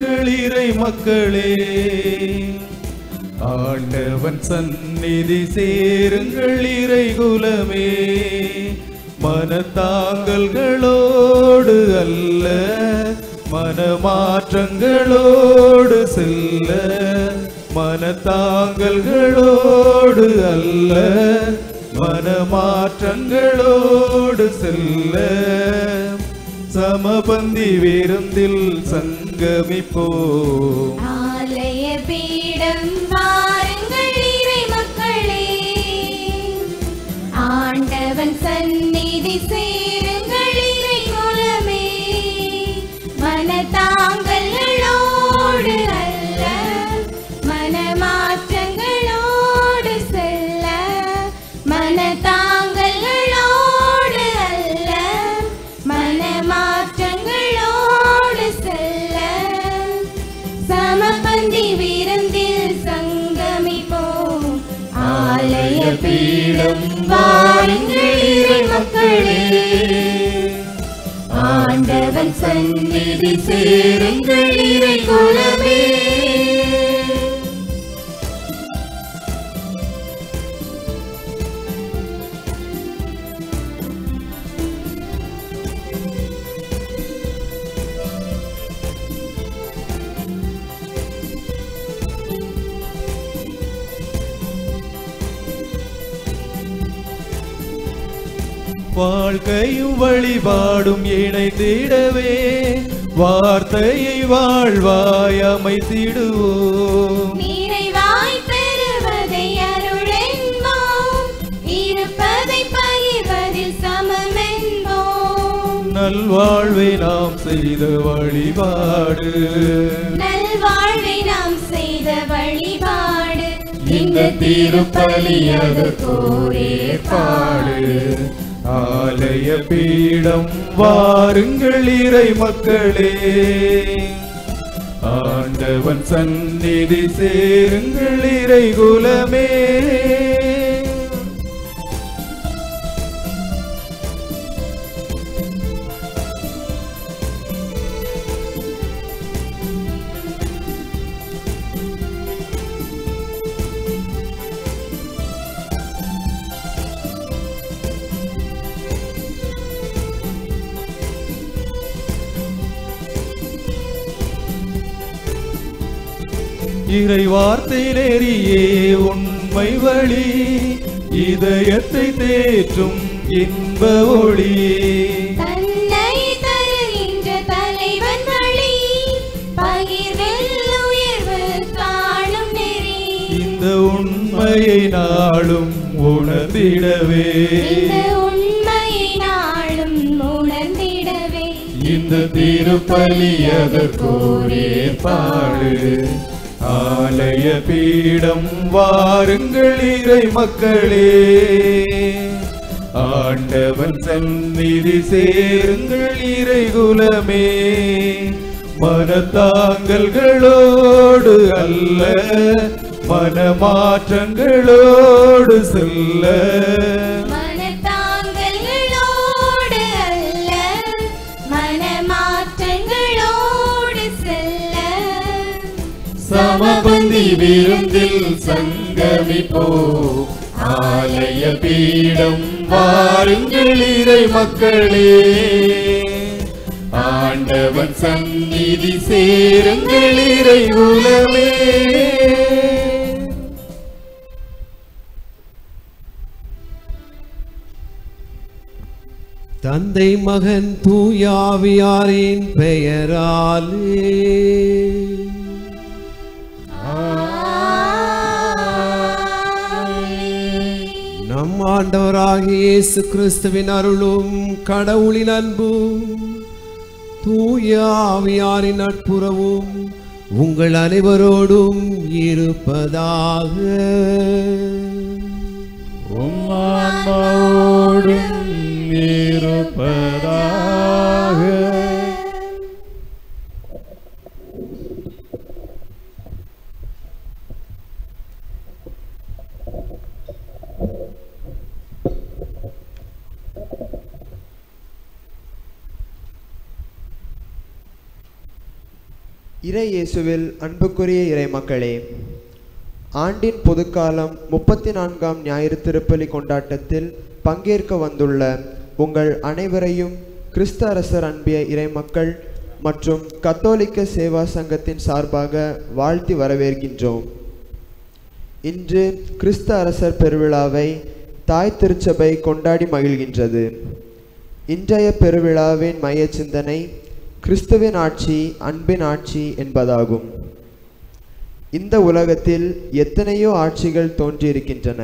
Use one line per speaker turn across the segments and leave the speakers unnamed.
இறை மக்களே ஆண்டவன் சந்நிதி சேருங்கள் இறை குலமே மனத்தாங்கல்களோடு அல்ல மனமாற்றங்களோடு செல்ல. மனத்தாங்கல்களோடு அல்ல மனமாற்றங்களோடு செல்ல. சமபந்தி விருந்தில் சங்க சங்கமிப்போம்
ஆலய பீடம் வாருங்கள் இறை மக்களே. ஆண்டவன் சந்நிதி செய் சந்நிதி சேருங்கள் இறை குலமே.
வாழ்க்கையும் வழிபாடும் இணைந்திடவே வார்த்தையை வாழ்வாய் அமைத்திடுவோம்.
நிறைவாய் பெறுவதை அருளென்போம். இருப்பதை பகிர்வதில் சமமென்போம்.
நல்வாழ்வை நாம் செய்த வழிபாடு.
நல்வாழ்வை நாம் செய்த வழிபாடு.
இந்த திருப்பலி அதற்கோர் ஏற்பாடு ஆலய பீடம் வாருங்கள் இறை மக்களே ஆண்டவன் சந்நிதி சேருங்கள் இறை குலமே இறை வார்த்தை நெறியே உண்மை வழி இதயத்தை தேற்றும் இன்ப ஒளி. இந்த உண்மையை நாளும் உணர்ந்திடவே.
இந்த உண்மையை நாளும் உணர்ந்திடவே.
இந்த திருப்பலி அதற்கோர் ஏற்பாடு. ஆலய பீடம் வாருங்கள் இறை மக்களே. ஆண்டவன் சந்நிதி சேருங்கள் இறை குலமே. மனத்தாங்கல்களோடு அல்ல மனமாற்றங்களோடு செல்ல. சமபந்தி விருந்தில் சங்கமிப்போ. ஆலய பீடம் வாருங்கள் இறை மக்களே. ஆண்டவன் சந்நிதி சேருங்கள் இறை உலமே.
தந்தை மகன் தூயாவியாரின் பெயராலே. நம் ஆண்டவராகிய இயேசு கிறிஸ்துவின் அருளும் கடவுளின் அன்பும் தூயாவியாரின் நட்புறவும் உங்கள் அனைவரோடும் இருப்பதாக.
உம்மான்மாவோடும் இருப்பதாக.
இறை இயேசுவில் அன்புக்குரிய இறை மக்களே ஆண்டின் பொதுக்காலம் முப்பத்தி நான்காம் ஞாயிறு திருப்பலி கொண்டாட்டத்தில் பங்கேற்க வந்துள்ள உங்கள் அனைவரையும் கிறிஸ்த அரசர் அன்பிய இறைமக்கள் மற்றும் கத்தோலிக்க சேவா சங்கத்தின் சார்பாக வாழ்த்தி வரவேற்கின்றோம். இன்று கிறிஸ்த அரசர் பெருவிழாவை தாய் திருச்சபை கொண்டாடி மகிழ்கின்றது. இன்றைய பெருவிழாவின் மைய சிந்தனை கிறிஸ்துவின் ஆட்சி அன்பின் ஆட்சி என்பதாகும். இந்த உலகத்தில் எத்தனையோ ஆட்சிகள் தோன்றியிருக்கின்றன.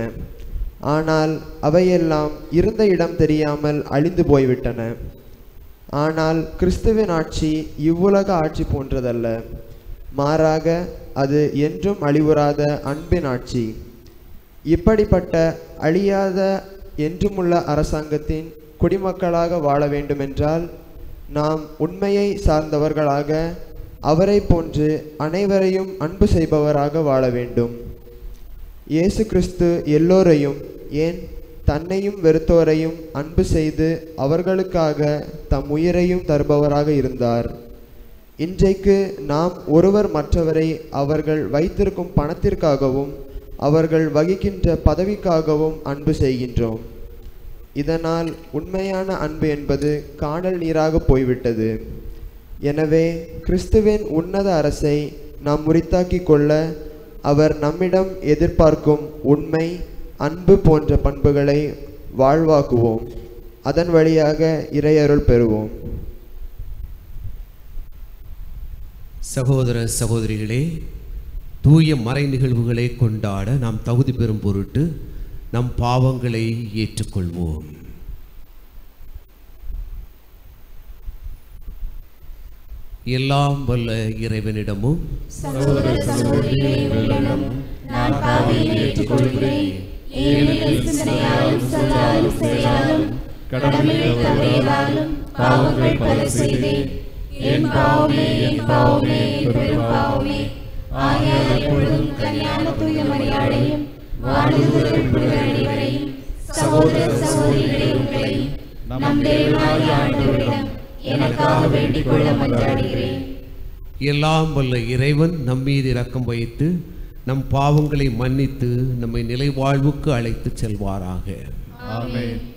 ஆனால் அவையெல்லாம் இருந்த இடம் தெரியாமல் அழிந்து போய்விட்டன. ஆனால் கிறிஸ்துவின் ஆட்சி இவ்வுலக ஆட்சி போன்றதல்ல. மாறாக அது என்றும் அழிவுறாத அன்பின் ஆட்சி. இப்படிப்பட்ட அழியாத என்றுமுள்ள அரசாங்கத்தின் குடிமக்களாக வாழ வேண்டுமென்றால் நாம் உண்மையை சார்ந்தவர்களாக அவரை போன்று அனைவரையும் அன்பு செய்பவராக வாழ வேண்டும். இயேசு கிறிஸ்து எல்லோரையும் ஏன் தன்னையும் வெறுத்தோரையும் அன்பு செய்து அவர்களுக்காக தம் உயிரையும் தருபவராக இருந்தார். இன்றைக்கு நாம் ஒருவர் மற்றவரை அவர்கள் வைத்திருக்கும் பணத்திற்காகவும் அவர்கள் வகிக்கின்ற பதவிக்காகவும் அன்பு செய்கின்றோம். இதனால் உண்மையான அன்பு என்பது காணல் நீராக போய்விட்டது. எனவே கிறிஸ்துவின் உன்னத அரசை நாம் முறித்தாக்கி கொள்ள அவர் நம்மிடம் எதிர்பார்க்கும் உண்மை அன்பு போன்ற பண்புகளை வாழ்வாக்குவோம். அதன் வழியாக இறையருள் பெறுவோம்.
சகோதர சகோதரிகளே தூய மறை நிகழ்வுகளை கொண்டாட நாம் தகுதி பெறும் பொருட்டு நம் பாவங்களை ஏற்றுக்கொள்வோம். எல்லாம் வல்ல இறைவனிடமும்
சகோதர ஏற்றுக்கொள்கிறேன். என் பாவமே என் பாவமே பெரும் பாவமே. எப்பொழுதும் கல்யாண தூய மரியாதையும் சகோதர சகோதரிகளே உங்களையும் நம் தேவனாகிய ஆண்டவரிடம் எனக்காக வேண்டிக் கொள்ள மன்றாடுகிறேன்.
எல்லாம் வல்ல இறைவன் நம் மீது இரக்கம் வைத்து நம் பாவங்களை மன்னித்து நம்மை நிலை வாழ்வுக்கு அழைத்து செல்வாராக.
ஆமென்.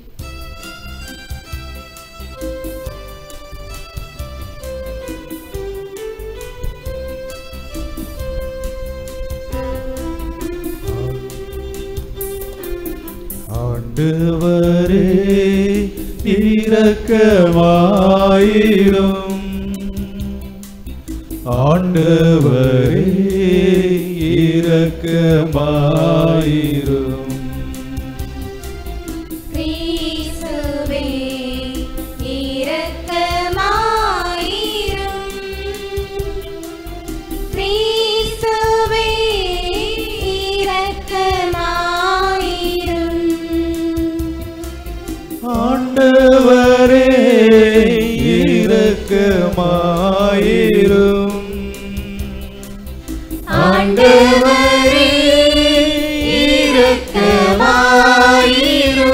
ஆண்டவரே இரக்கமாயிரும். ஆண்டவரே இரக்கமாயிரும்.
இரக்கமாயிரும்
ஆண்டவரே இரக்கமாயிரும்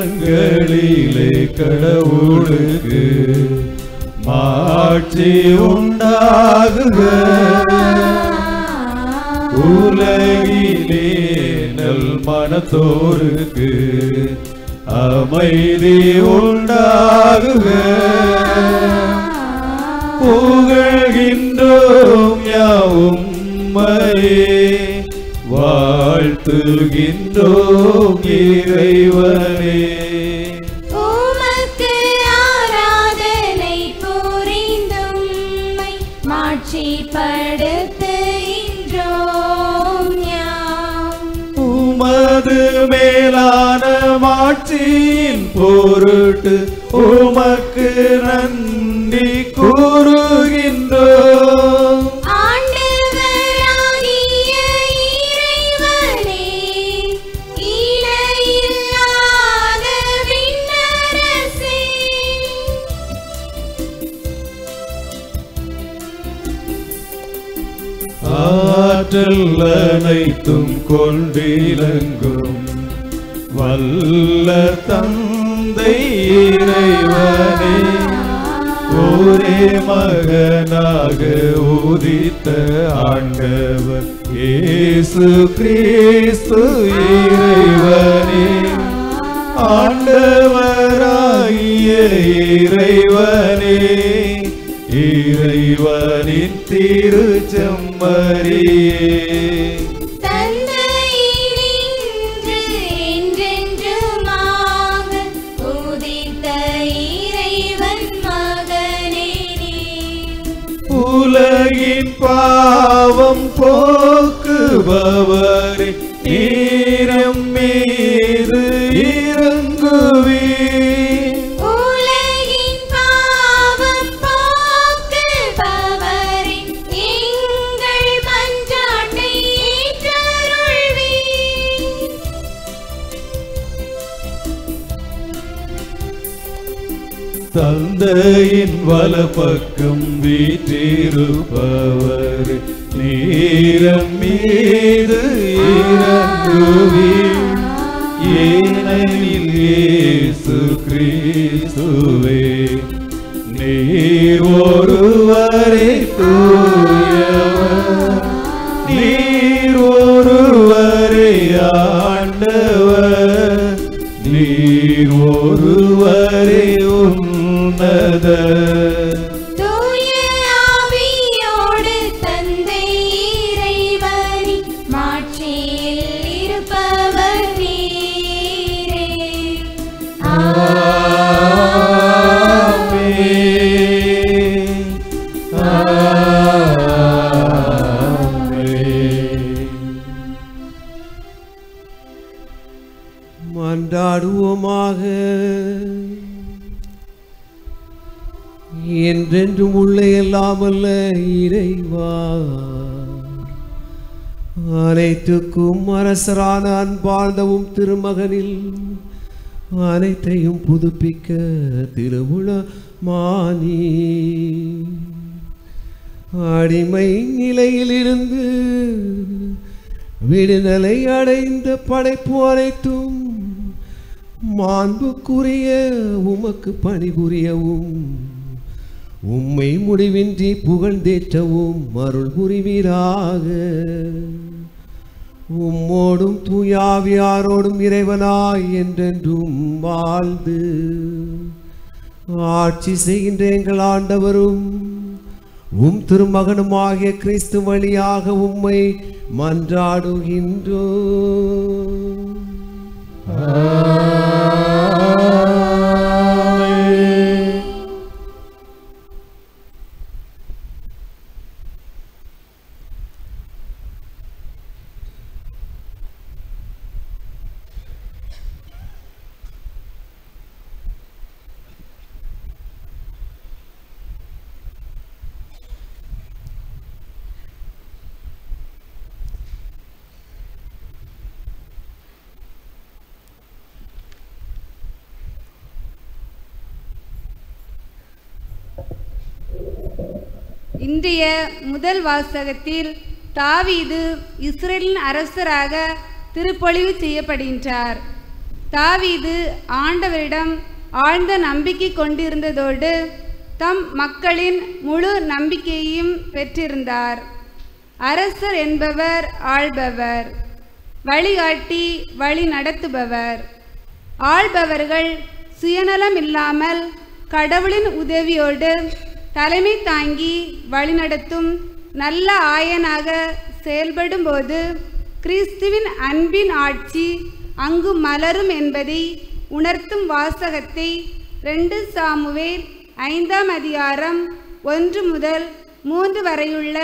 உன்னதங்களிலே கடவுளுக்கு மாட்சி உண்டாகுக. உலகிலே நல் மனத்தோருக்கு அமைதி உண்டாகுக. புகழ்கின்றோம் யாவும் வாழ்த்துகின்றோம் இறைவனே. பொருட்டு உமக்கு நன்றி கூறுகின்றோம் ஆற்றல் அனைத்தும் கொண்டிலங்கும் வல்ல தந்தை இறைவனே ஒரே மகனாக உதித்த ஆண்டவர் ஏசு கிறிஸ்து இறைவனே. ஆண்டவராகிய இறைவனே இறைவனின்
திருச்சம்பரியே
தந்தையின் வலப்பக்கம் வீற்றிருப்பவர். நீரம் மீது இறங்குவீர் ஏனையில் இயேசு கிறிஸ்துவே. நீர் ஒருவரை தூயவர்
அனைத்துக்கும் அரசரான அன்பார்ந்தவும் திருமகனில் அனைத்தையும் புதுப்பிக்க திருமுழ மானி. அடிமை நிலையிலிருந்து விடுதலை அடைந்த படைப்பு அனைத்தும் மாண்புக்குரிய உமக்கு பணிபுரியவும் உம்மை முடிவின்றி புகழ்ந்தேற்றவும் அருள் புரிவீராக. உம்மோடும் தூயாவியாரோடும் இறைவனாய் என்றென்றும் வாழ்ந்து ஆட்சி செய்கின்ற எங்கள் ஆண்டவரும் உம் திருமகனுமாகிய கிறிஸ்து வழியாக உம்மை மன்றாடுகின்றோ
இன்றைய முதல் வாசகத்தில் தாவீது இஸ்ரேலின் அரசராக திருப்பொழிவு செய்யப்படுகின்றார். தாவீது ஆண்டவரிடம் ஆழ்ந்த நம்பிக்கை கொண்டிருந்ததோடு தம் மக்களின் முழு நம்பிக்கையையும் பெற்றிருந்தார். அரசர் என்பவர் ஆள்பவர் வழிகாட்டி வழி நடத்துபவர். ஆள்பவர்கள் சுயநலம் இல்லாமல் கடவுளின் உதவியோடு தலைமை தாங்கி வழிநடத்தும் நல்ல ஆயனாக செயல்படும்போது கிறிஸ்துவின் அன்பின் ஆட்சி அங்கு மலரும் என்பதை உணர்த்தும் வாசகத்தை ரெண்டு சாமுவேல் ஐந்தாம் அதிகாரம் ஒன்று முதல் மூன்று வரையுள்ள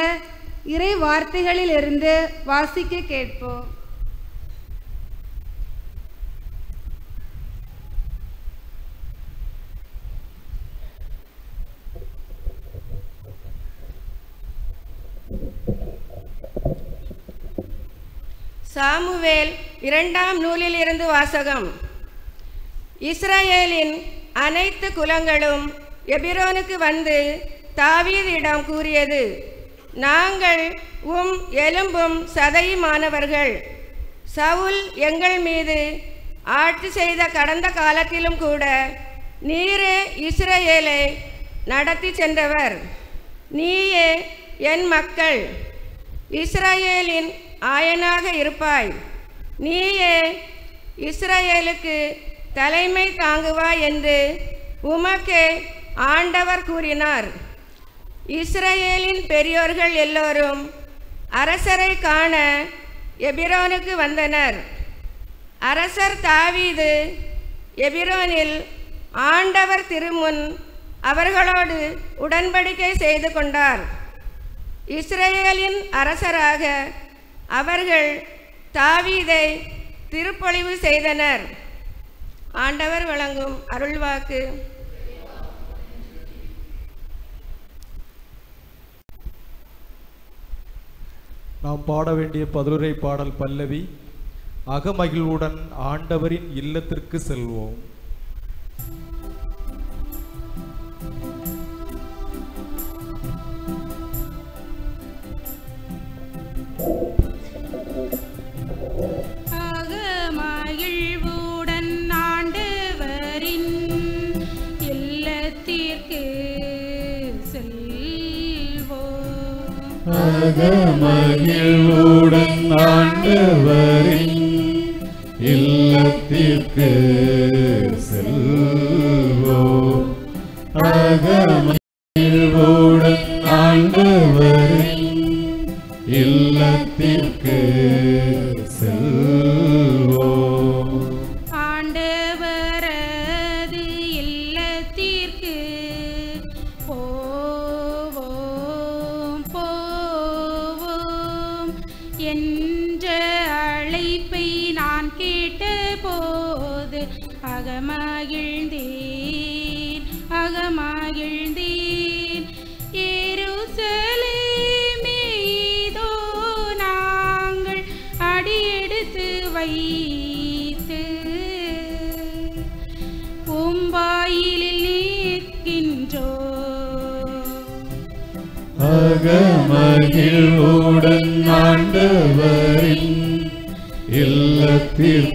இறை வார்த்தைகளிலிருந்து வாசிக்க கேட்போம்.
சாமுவேல் இரண்டாம் நூலில் இருந்து வாசகம். இஸ்ரேலின் அனைத்து குலங்களும் எபிரோனுக்கு வந்து தாவீதிடம் கூறியது நாங்கள் உம் எலும்பும் சதையுமானவர்கள். சவுல் எங்கள் மீது ஆட்சி செய்த கடந்த காலத்திலும் கூட நீரே இஸ்ரேலை நடத்தி சென்றவர். நீயே என் மக்கள். இஸ்ரேலின் ஆயனாக இருப்பாய். நீயே இஸ்ரேலுக்கு தலைமை தாங்குவாய் என்று உமக்கே ஆண்டவர் கூறினார். இஸ்ரேலின் பெரியோர்கள் எல்லோரும் அரசரை காண எபிரோனுக்கு வந்தனர். அரசர் தாவீது எபிரோனில் ஆண்டவர் திருமுன் அவர்களோடு உடன்படிக்கை செய்து கொண்டார். இஸ்ரேலின் அரசராக அவர்கள் தாவீதை திருப்பொழிவு செய்தனர். ஆண்டவர் வழங்கும் அருள்வாக்கு
நாம் பாட வேண்டிய பதிலுரை பாடல் பல்லவி அகமகிழ்வுடன் ஆண்டவரின் இல்லத்திற்கு செல்வோம்.
அகமகிழ்வுடன் ஆண்டவரின் இல்லத்திற்கு செல்வோம்.
அகமகிழ்வுடன் ஆண்டவரின் இல்லத்திற்கு செல்வோம். அகமகிழ்வுடன்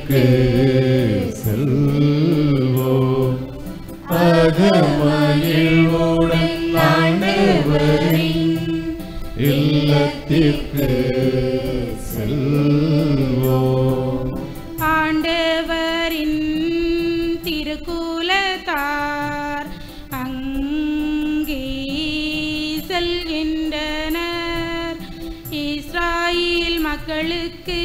இல்லத்திற்கு செல்வோம். அகமகிழ்வுடன் ஆண்டவரின் இல்லத்திற்கு செல்வோம். ஆண்டவரின்
திருக்குலத்தார் அங்கே செல்கின்றனர். இஸ்ராயேல் மக்களுக்கு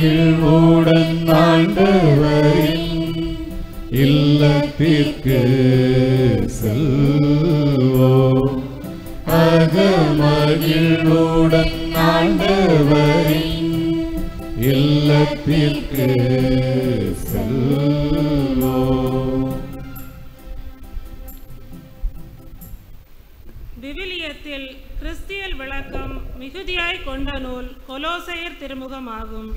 மகிழ்வோடன் ஆண்டவரின் இல்லத்திற்கு செல்வோம். அகமகிழ்வுடன் ஆண்டவரின் இல்லத்திற்கு செல்வோம்.
விவிலியத்தில் கிறிஸ்தியல் விளக்கம் மிகுதியாய் கொண்ட நூல் கொலோசையர் திருமுகமாகும்.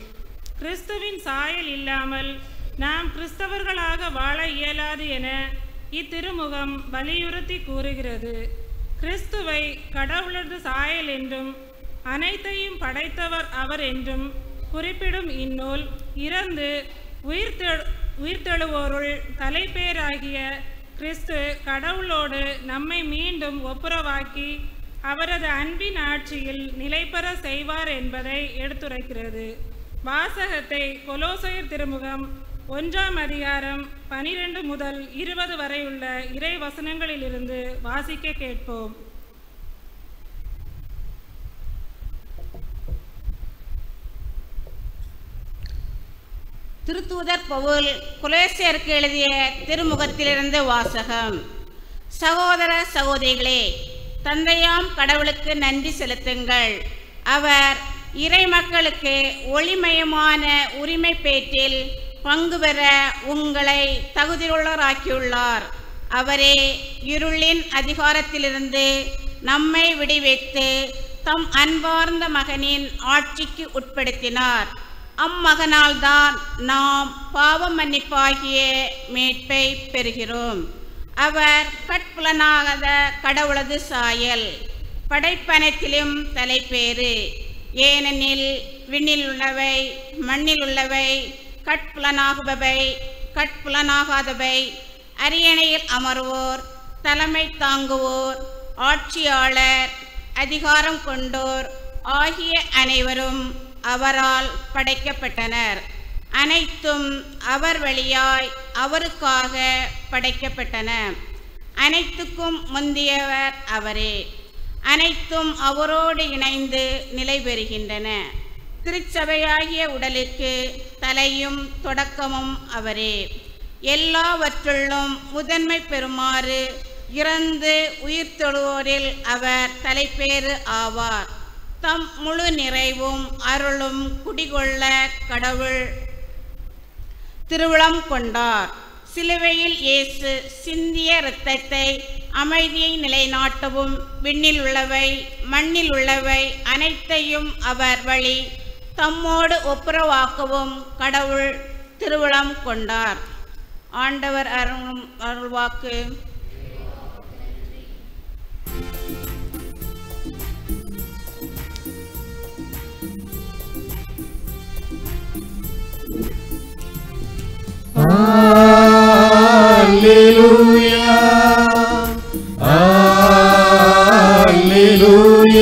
கிறிஸ்துவின் சாயல் இல்லாமல் நாம் கிறிஸ்தவர்களாக வாழ இயலாது என இத்திருமுகம் வலியுறுத்தி கூறுகிறது. கிறிஸ்துவை கடவுளது சாயல் என்றும் அனைத்தையும் படைத்தவர் அவர் என்றும் குறிப்பிடும் இந்நூல் இறந்து உயிர்த்தெழு உயிர்த்தெழுவோருள் தலைப்பேராகிய கிறிஸ்து கடவுளோடு நம்மை மீண்டும் ஒப்புரவாக்கி அவரது அன்பின் ஆட்சியில் நிலைபெற செய்வார் என்பதை எடுத்துரைக்கிறது. வாசகத்தை கொலோசையர் திருமுகம் ஒன்றாம் அதிகாரம் பனிரெண்டு முதல் இருபது வரையுள்ள இறை வசனங்களிலிருந்து வாசிக்க கேட்போம்.
திருத்தூதர் பவுல் குலேசியருக்கு எழுதிய திருமுகத்திலிருந்து வாசகம். சகோதர சகோதரிகளே தந்தையாம் கடவுளுக்கு நன்றி செலுத்துங்கள். அவர் இறை மக்களுக்கு ஒளிமயமான உரிமை பேற்றில் பங்கு பெற உங்களை தகுதியுள்ளராக்கியுள்ளார் அவரே இருளின் அதிகாரத்திலிருந்து நம்மை விடுவித்து தம் அன்பார்ந்த மகனின் ஆட்சிக்கு உட்படுத்தினார். அம்மகனால்தான் நாம் பாவ மன்னிப்பாகிய மீட்பை பெறுகிறோம். அவர் கட்புலனாகாத கடவுளது சாயல் படைப்பனத்திலும் தலைப்பேறு. ஏனெனில் விண்ணில் உள்ளவை மண்ணில் உள்ளவை கட்புலனாகுபவை கட்புலனாகாதவை. அரியணையில் அமர்வோர் தலைமை தாங்குவோர் ஆட்சியாளர் அதிகாரம் கொண்டோர் ஆகிய அனைவரும் அவரால் படைக்கப்பட்டனர். அனைத்தும் அவர் வழியாய் அவருக்காக படைக்கப்பட்டன. அனைத்துக்கும் முந்தியவர் அவரே. அனைத்தும் அவரோடு இணைந்து நிலை பெறுகின்றன திருச்சபையாகிய உடலுக்கு தலையும் தொடக்கமும் அவரே. எல்லாவற்றுள்ளும் முதன்மை பெறுமாறு இறந்து உயிர் தொழுவோரில் அவர் தலைப்பேறு ஆவார். தம் முழு நிறைவும் அருளும் குடிகொள்ள கடவுள் திருவிழம் கொண்டார். சிலுவையில் இயேசு சிந்திய இரத்தத்தை அமைதியை நிலைநாட்டவும் விண்ணில் உள்ளவை மண்ணில் உள்ளவை அனைத்தையும் அவர் வழி தம்மோடு ஒப்புரவாக்கவும் கடவுள் திருவிழம் கொண்டார் ஆண்டவர் அருளும் அருள்வாக்கு
Hallelujah.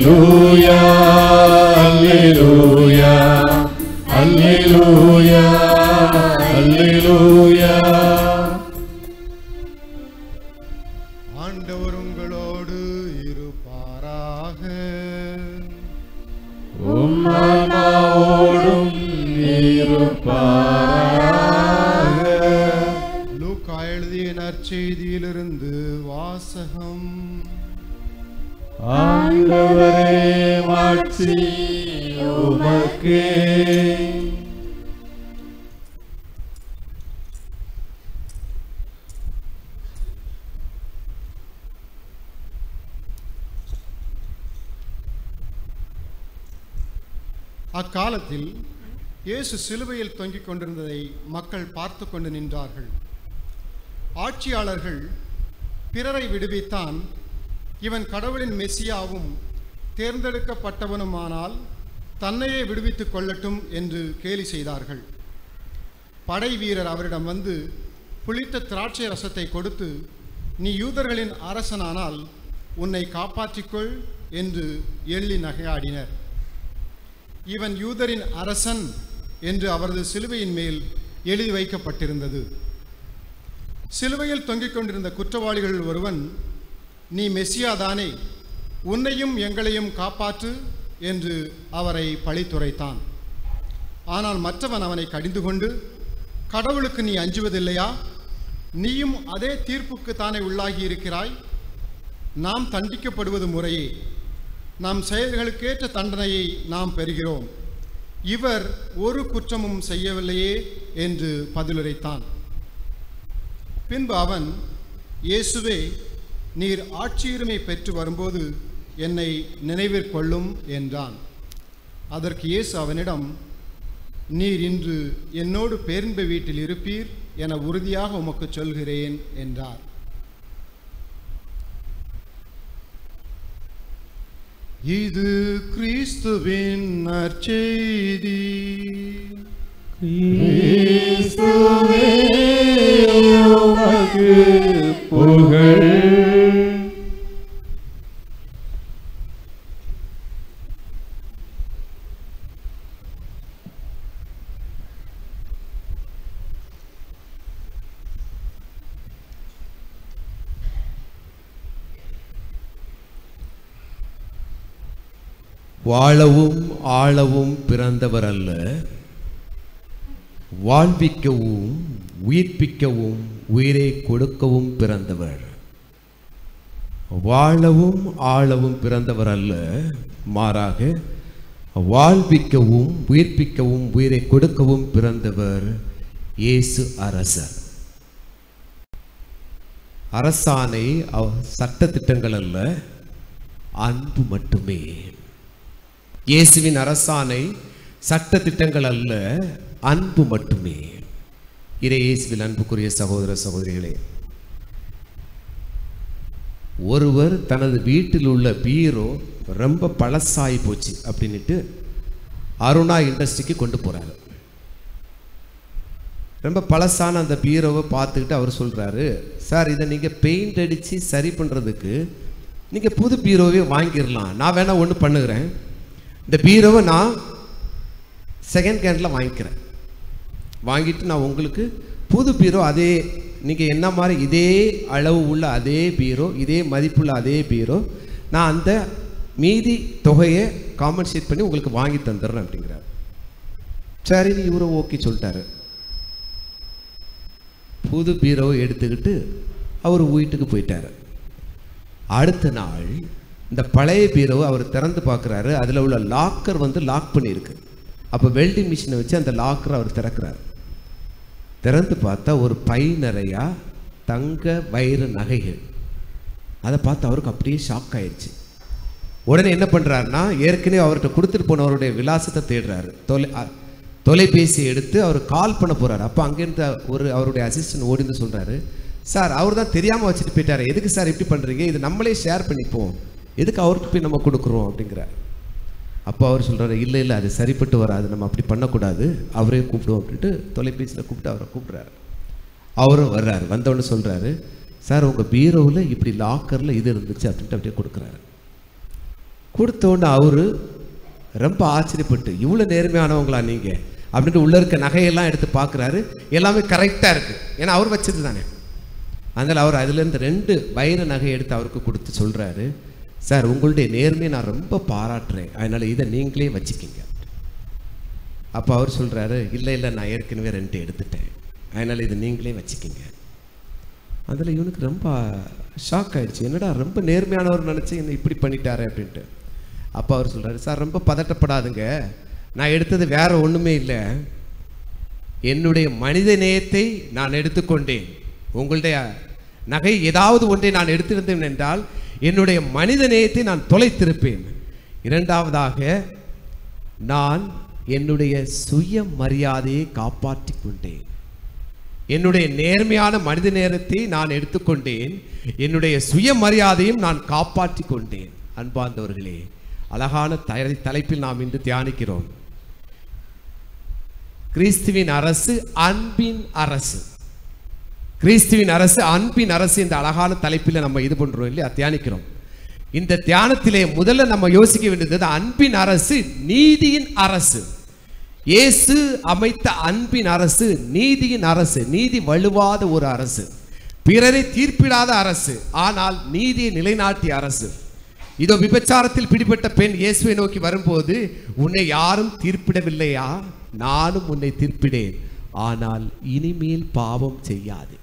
Hallelujah. இயேசு சிலுவையில் தொங்கிக் கொண்டிருந்ததை மக்கள் பார்த்து கொண்டு நின்றார்கள். ஆட்சியாளர்கள் பிறரை விடுவித்தான். இவன் கடவுளின் மெசியாவும் தேர்ந்தெடுக்கப்பட்டவனுமானால் தன்னையே விடுவித்துக் கொள்ளட்டும் என்று கேலி செய்தார்கள். படை வீரர் அவரிடம் வந்து புளித்த திராட்சை ரசத்தை கொடுத்து நீ யூதர்களின் அரசனானால் உன்னை காப்பாற்றிக்கொள் என்று எள்ளி நகையாடினர். இவன் யூதரின் அரசன் என்று அவரது சிலுவையின் மேல் எழுதி வைக்கப்பட்டிருந்தது. சிலுவையில் தொங்கிக் கொண்டிருந்த குற்றவாளிகள் ஒருவன் நீ மெஸ்ஸியாதானே உன்னையும் எங்களையும் காப்பாற்று என்று அவரை பழித்துரைத்தான். ஆனால் மற்றவன் அவனை கடிந்து கொண்டு கடவுளுக்கு நீ அஞ்சுவதில்லையா? நீயும் அதே தீர்ப்புக்கு தானே உள்ளாகி இருக்கிறாய்? நாம் தண்டிக்கப்படுவது முறையே. நம் செயல்களுக்கேற்ற தண்டனையை நாம் பெறுகிறோம். இவர் ஒரு குற்றமும் செய்யவில்லையே என்று பதிலுரைத்தான். பின்பு அவன் இயேசுவே நீர் ஆட்சியுரிமை பெற்று வரும்போது என்னை நினைவிற்கொள்ளும் என்றான். அதற்கு இயேசு அவனிடம் நீர் இன்று என்னோடு பேரின்ப வீட்டில் இருப்பீர் என உறுதியாக உமக்கு சொல்கிறேன் என்றார். இது கிறிஸ்துவின் நற்செய்தி.
கிறிஸ்துவே உமக்கு புகழ்.
வாழவும் ஆளவும் பிறந்தவர் அல்ல வாழ்விக்கவும் உயிர்ப்பிக்கவும் உயிரை கொடுக்கவும் பிறந்தவர். வாழவும் ஆளவும் பிறந்தவர் அல்ல மாறாக வாழ்விக்கவும் உயிர்ப்பிக்கவும் உயிரை கொடுக்கவும் பிறந்தவர் இயேசு அரசர். அரசாணை அவ- சட்டதிட்டங்கள் அல்ல அன்பு மட்டுமே. இயேசுவின் அரசாணை சட்ட திட்டங்கள் அல்ல அன்பு மட்டுமே. இறை இயேசுவில் அன்புக்குரிய சகோதர சகோதரிகளே ஒருவர் தனது வீட்டில் உள்ள பீரோ ரொம்ப பழசாகி போச்சு அப்படின்னுட்டு அருணா இண்டஸ்ட்ரிக்கு கொண்டு போகிறாரு ரொம்ப பழசான அந்த பீரோவை பார்த்துக்கிட்டு அவர் சொல்கிறாரு சார் இதை நீங்கள் பெயிண்ட் அடித்து சரி பண்ணுறதுக்கு நீங்கள் புது பீரோவே வாங்கிடலாம். நான் வேணால் ஒன்று பண்ணுகிறேன். இந்த பீரோவை நான் செகண்ட் ஹேண்டில் வாங்கிக்கிறேன். வாங்கிட்டு நான் உங்களுக்கு புது பீரோ அதே நீங்கள் என்ன மாதிரி இதே அளவு உள்ள அதே பீரோ இதே மதிப்புள்ள அதே பீரோ நான் அந்த மீதி தொகையை காம்பன்சேட் பண்ணி உங்களுக்கு வாங்கி தந்துடுறேன் அப்படிங்கிறார். சரின்னு இவரை ஓகே சொல்லிட்டாரு. புது பீரோவை எடுத்துக்கிட்டு அவர் வீட்டுக்கு போயிட்டார். அடுத்த நாள் இந்த பழைய பீரோவை அவர் திறந்து பார்க்குறாரு. அதில் உள்ள லாக்கர் வந்து லாக் பண்ணியிருக்கு. அப்போ வெல்டிங் மிஷினை வச்சு அந்த லாக்கரை அவர் திறக்கிறார். திறந்து பார்த்தா ஒரு பை நிறையா தங்க வைர நகைகள். அதை பார்த்து அவருக்கு அப்படியே ஷாக் ஆயிடுச்சு உடனே என்ன பண்ணுறாருன்னா ஏற்கனவே அவர்கிட்ட கொடுத்துட்டு போனவருடைய விலாசத்தை தேடுறாரு. தொலை தொலைபேசியை தொலைபேசி எடுத்து அவர் கால் பண்ண போகிறார் அப்போ அங்கேருந்து ஒரு அவருடைய அசிஸ்டன்ட் ஓடிந்து சொல்கிறாரு சார் அவர் தான் தெரியாமல் வச்சுட்டு போயிட்டார். எதுக்கு சார் இப்படி பண்ணுறீங்க இது நம்மளே ஷேர் பண்ணிப்போம். எதுக்கு அவருக்கு போய் நம்ம கொடுக்குறோம் அப்படிங்கிறார் அப்போ அவர் சொல்கிறாரு இல்லை இல்லை அது சரிப்பட்டு வராது. நம்ம அப்படி பண்ணக்கூடாது. அவரே கூப்பிடுவோம் அப்படின்ட்டு தொலைபேசியில் கூப்பிட்டு அவரை கூப்பிட்றாரு. அவரும் வர்றாரு. வந்தவொடனே சொல்கிறாரு சார் உங்கள் பீரோவில் இப்படி லாக்கரில் இது இருந்துச்சு அப்படின்ட்டு அப்படியே கொடுக்குறாரு. கொடுத்த அவர் ரொம்ப ஆச்சரியப்பட்டு இவ்வளோ நேர்மையானவங்களா நீங்கள் அப்படின்ட்டு உள்ளே இருக்க நகையெல்லாம் எடுத்து பார்க்குறாரு எல்லாமே கரெக்டாக இருக்குது ஏன்னா அவர் வச்சது தானே. அதனால் அவர் அதுலேருந்து ரெண்டு வைர நகை எடுத்து அவருக்கு கொடுத்து சொல்கிறாரு சார் உங்களுடைய நேர்மையை நான் ரொம்ப பாராட்டுறேன். அதனால் இதை நீங்களே வச்சுக்கிங்க. அப்போ அவர் சொல்கிறாரு இல்லை இல்லை நான் ஏற்கனவே ரெண்டு எடுத்துட்டேன். அதனால் இதை நீங்களே வச்சுக்கிங்க. அதில் இவனுக்கு ரொம்ப ஷாக் ஆகிடுச்சு என்னடா ரொம்ப நேர்மையானவர் நினச்சி என்ன இப்படி பண்ணிட்டாரு? அப்படின்ட்டு. அப்போ அவர் சொல்கிறாரு சார் ரொம்ப பதட்டப்படாதுங்க. நான் எடுத்தது வேற ஒன்றுமே இல்லை. என்னுடைய மனித நேயத்தை நான் எடுத்துக்கொண்டேன். உங்களுடைய நகை ஏதாவது ஒன்றை நான் எடுத்திருந்தேன் என்றால் என்னுடைய மனித நேயத்தை நான் தொலைத்திருப்பேன். இரண்டாவதாக நான் என்னுடைய சுய மரியாதையை காப்பாற்றி கொண்டேன். என்னுடைய நேர்மையான மனித நேரத்தை நான் எடுத்துக்கொண்டேன் என்னுடைய சுய மரியாதையும் நான் காப்பாற்றிக் கொண்டேன். அன்பார்ந்தவர்களே அழகான தலை தலைப்பில் நாம் இன்று தியானிக்கிறோம். கிறிஸ்துவின் அரசு அன்பின் அரசு. கிறிஸ்துவின் அரசு அன்பின் அரசு இந்த அழகான தலைப்பில் நம்ம இது பண்ணுறோம் இல்லையா? தியானிக்கிறோம். இந்த தியானத்திலே முதல்ல நம்ம யோசிக்க வேண்டியது அன்பின் அரசு நீதியின் அரசு. இயேசு அமைத்த அன்பின் அரசு நீதியின் அரசு. நீதி வலுவாத ஒரு அரசு. பிறரை தீர்ப்பிடாத அரசு. ஆனால் நீதியை நிலைநாட்டிய அரசு. இதோ விபச்சாரத்தில் பிடிபட்ட பெண் இயேசுவை நோக்கி வரும்போது உன்னை யாரும் தீர்ப்பிடவில்லையா? நானும் உன்னை தீர்ப்பிடேன். ஆனால் இனிமேல் பாவம் செய்யாது.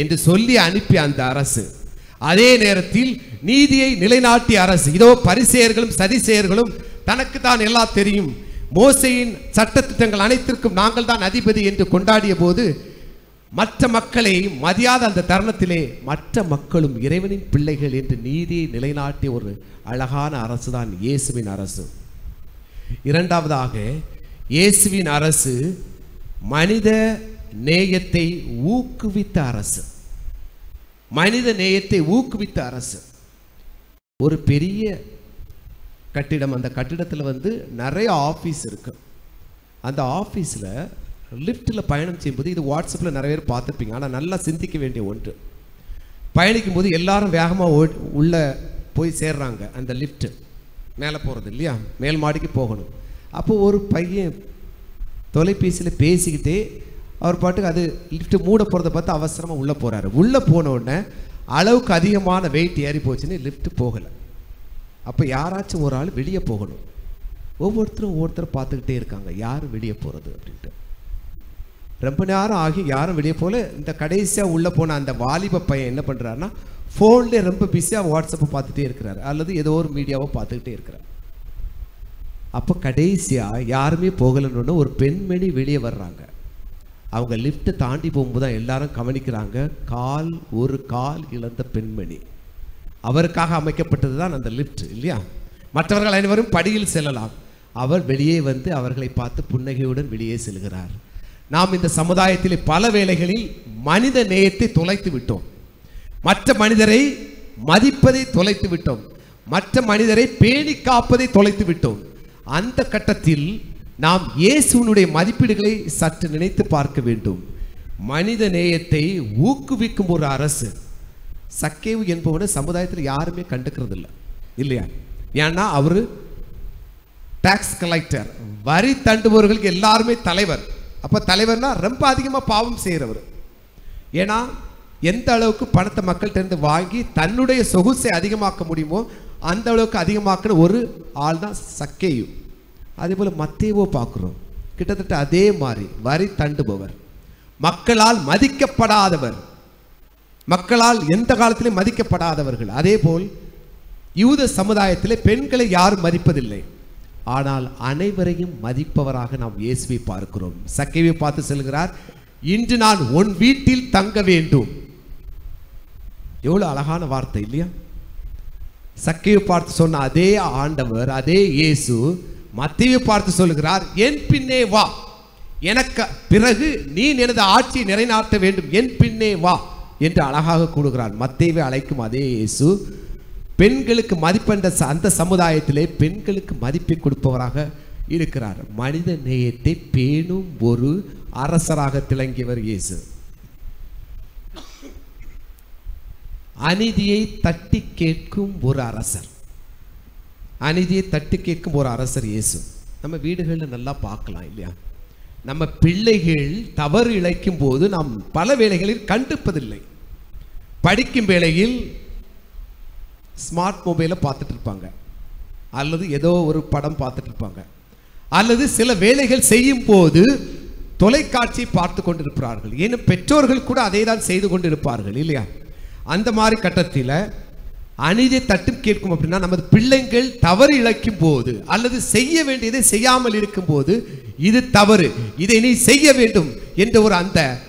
என்று சொல்லி அனுப்பிய அந்த அரசு. அதே நேரத்தில் நீதியை நிலைநாட்டிய அரசு. இதோ பரிசேயர்களும் சதிசேயர்களும் தனக்கு தான் எல்லாம் தெரியும். மோசையின் சட்டத்திட்டங்கள் அனைத்திற்கும் நாங்கள் தான் அதிபதி என்று கொண்டாடிய போது மற்ற மக்களை மதியாத அந்த தருணத்திலே மற்ற மக்களும் இறைவனின் பிள்ளைகள் என்று நீதியை நிலைநாட்டிய ஒரு அழகான அரசு தான் இயேசுவின் அரசு. இரண்டாவதாக இயேசுவின் அரசு மனித நேயத்தை ஊக்குவித்த அரசு. மனித நேயத்தை ஊக்குவித்த அரசு. ஒரு பெரிய கட்டிடம் அந்த கட்டிடத்தில் வந்து நிறைய ஆஃபீஸ் இருக்கு. அந்த ஆஃபீஸில் லிஃப்ட்டில் பயணம் செய்யும்போது இது வாட்ஸ்அப்பில் நிறைய பேர் பார்த்துருப்பீங்க. ஆனால் நல்லா சிந்திக்க வேண்டிய ஒன்று. பயணிக்கும் போது எல்லாரும் வேகமாக ஓ உள்ள போய் சேர்றாங்க அந்த லிஃப்ட்டு மேலே போகிறது இல்லையா? மேல் மாடிக்கு போகணும். அப்போ ஒரு பையன் தொலைபேசியில் பேசிக்கிட்டே அவர் பாட்டுக்கு அது லிஃப்ட் மூட போகிறத பார்த்து அவசரமாக உள்ளே போகிறாரு உள்ளே போன உடனே அளவுக்கு அதிகமான வெயிட் ஏறி போச்சுன்னு லிஃப்ட் போகலை. அப்போ யாராச்சும் ஒரு ஆள் வெளியே போகணும். ஒவ்வொருத்தரும் ஒவ்வொருத்தரும் பார்த்துக்கிட்டே இருக்காங்க. யார் வெளியே போகிறது அப்படின்ட்டு. ரொம்ப நேரம் ஆகி யாரும் வெளியே போகல. இந்த கடைசியாக உள்ளே போன அந்த வாலிப பையன் என்ன பண்ணுறாருன்னா ஃபோன்லேயே ரொம்ப பிஸியாக வாட்ஸ்அப்பை பார்த்துட்டே இருக்கிறார். அல்லது ஏதோ ஒரு மீடியாவை பார்த்துக்கிட்டே இருக்கிறார். அப்போ கடைசியாக யாருமே போகலன்னு ஒரு பெண்மணி வெளியே வர்றாங்க. அவங்க லிஃப்ட்டை தாண்டி போகும்போது தான் எல்லாரும் கவனிக்கிறாங்க கால் ஒரு கால் இழந்த பெண்மணி. அவருக்காக அமைக்கப்பட்டது தான் அந்த லிஃப்ட் இல்லையா? மற்றவர்கள் அனைவரும் படியில் செல்லலாம். அவர் வெளியே வந்து அவர்களை பார்த்து புன்னகையுடன் வெளியே செல்கிறார். நாம் இந்த சமுதாயத்தில் பல வேளைகளில் மனித நேயத்தை தொலைத்து விட்டோம். மற்ற மனிதரை மதிப்பதை தொலைத்து விட்டோம். மற்ற மனிதரை பேணி காப்பதை தொலைத்து விட்டோம். அந்த கட்டத்தில் நாம் இயேசுனுடைய மதிப்பீடுகளை சற்று நினைத்து பார்க்க வேண்டும். மனித நேயத்தை ஊக்குவிக்கும் ஒரு அரசு. சக்கேவு என்பவனை சமுதாயத்தில் யாருமே கண்டுக்கிறது இல்லை இல்லையா? ஏன்னா அவர் டாக்ஸ் கலெக்டர் வரி தண்டுபவர்களுக்கு எல்லாருமே தலைவர். அப்போ தலைவர்னா ரொம்ப அதிகமாக பாவம் செய்கிறவர் ஏன்னா எந்த அளவுக்கு பணத்தை மக்கள்கிட்ட இருந்து வாங்கி தன்னுடைய சொகுசை அதிகமாக்க முடியுமோ அந்த அளவுக்கு அதிகமாக்குன ஒரு ஆள் தான் சக்கேயு. அதே போல் மத்தேவோ பார்க்குறோம். கிட்டத்தட்ட அதே மாதிரி வரி தண்டுபவர். மக்களால் மதிக்கப்படாதவர். மக்களால் எந்த காலத்திலும் மதிக்கப்படாதவர்கள். அதே போல் யூத சமுதாயத்தில் பெண்களை யாரும் மதிப்பதில்லை. ஆனால் அனைவரையும் மதிப்பவராக நாம் இயேசுவை பார்க்கிறோம். சக்கைவை பார்த்து செல்கிறார் இன்று நான் உன் வீட்டில் தங்க வேண்டும். எவ்வளவு அழகான வார்த்தை இல்லையா? சக்கையை பார்த்து சொன்ன அதே ஆண்டவர் அதே இயேசு மத்திய பார்த்து சொல்லுகிறார் என் பின்னே வா. எனக்கு பிறகு நீ எனது ஆட்சியை நிலைநாட்ட வேண்டும். என் பின்னே வா. என்று அழகாக கூடுகிறார் மத்தேவை அழைக்கும் அதே இயேசு பெண்களுக்கு மதிப்பென்ற ச- அந்த சமுதாயத்திலே பெண்களுக்கு மதிப்பை கொடுப்பவராக இருக்கிறார். மனித நேயத்தை பேணும் ஒரு அரசராக திளங்கியவர் இயேசு. அநீதியை தட்டி கேட்கும் ஒரு அரசர். அநீதியை தட்டி கேட்கும் ஒரு அரசர் இயேசு. நம்ம வீடுகளில் நல்லா பார்க்கலாம் இல்லையா? நம்ம பிள்ளைகள் தவறு இழைக்கும் போது நாம் பல வேலைகளில் கண்டுப்பதில்லை. படிக்கும் வேளையில் ஸ்மார்ட் மொபைலை பார்த்துட்டு இருப்பாங்க. அல்லது ஏதோ ஒரு படம் பார்த்துட்டு இருப்பாங்க. அல்லது சில வேலைகள் செய்யும் போது தொலைக்காட்சி பார்த்து கொண்டிருப்பார்கள். ஏன்னா பெற்றோர்கள் கூட அதை தான் செய்து கொண்டிருப்பார்கள் இல்லையா? அந்த மாதிரி கட்டத்தில் அநீதியை தட்டும் கேட்கும் அப்படின்னா நமது பிள்ளைங்கள் தவறு இழைக்கும் போது அல்லது செய்ய வேண்டியதை செய்யாமல் இருக்கும் போது இது தவறு. இதை நீ செய்ய வேண்டும் என்ற ஒரு அந்த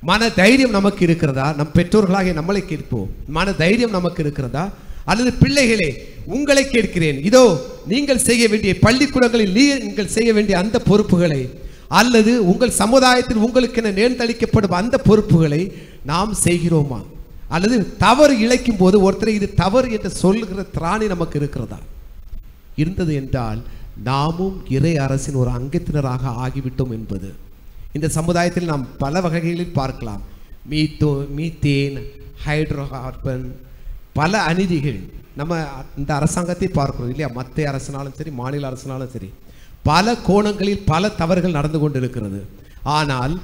மன தைரியம் நமக்கு இருக்கிறதா? நம் பெற்றோர்களாக நம்மளை கேட்போம். மன தைரியம் நமக்கு இருக்கிறதா? அல்லது பிள்ளைகளே உங்களை கேட்கிறேன். இதோ நீங்கள் செய்ய வேண்டிய பள்ளிக்கூடங்களில் நீங்கள் செய்ய வேண்டிய அந்த பொறுப்புகளை அல்லது உங்கள் சமுதாயத்தில் உங்களுக்கென நேர்ந்தளிக்கப்படும் அந்த பொறுப்புகளை நாம் செய்கிறோமா? அல்லது தவறு இழைக்கும் போது ஒருத்தரை இது தவறு என்று சொல்லுகிற திராணி நமக்கு இருக்கிறதா? இருந்தது என்றால் நாமும் இறை அரசின் ஒரு அங்கத்தினராக ஆகிவிட்டோம் என்பது. இந்த சமுதாயத்தில் நாம் பல வகைகளில் பார்க்கலாம். மீத்தோ மீத்தேன் ஹைட்ரோ கார்பன் பல அநீதிகள். நம்ம இந்த அரசாங்கத்தை பார்க்கிறோம் இல்லையா? மத்திய அரசினாலும் சரி மாநில அரசினாலும் சரி. பல கோணங்களில் பல தவறுகள் நடந்து கொண்டிருக்கிறது. ஆனால்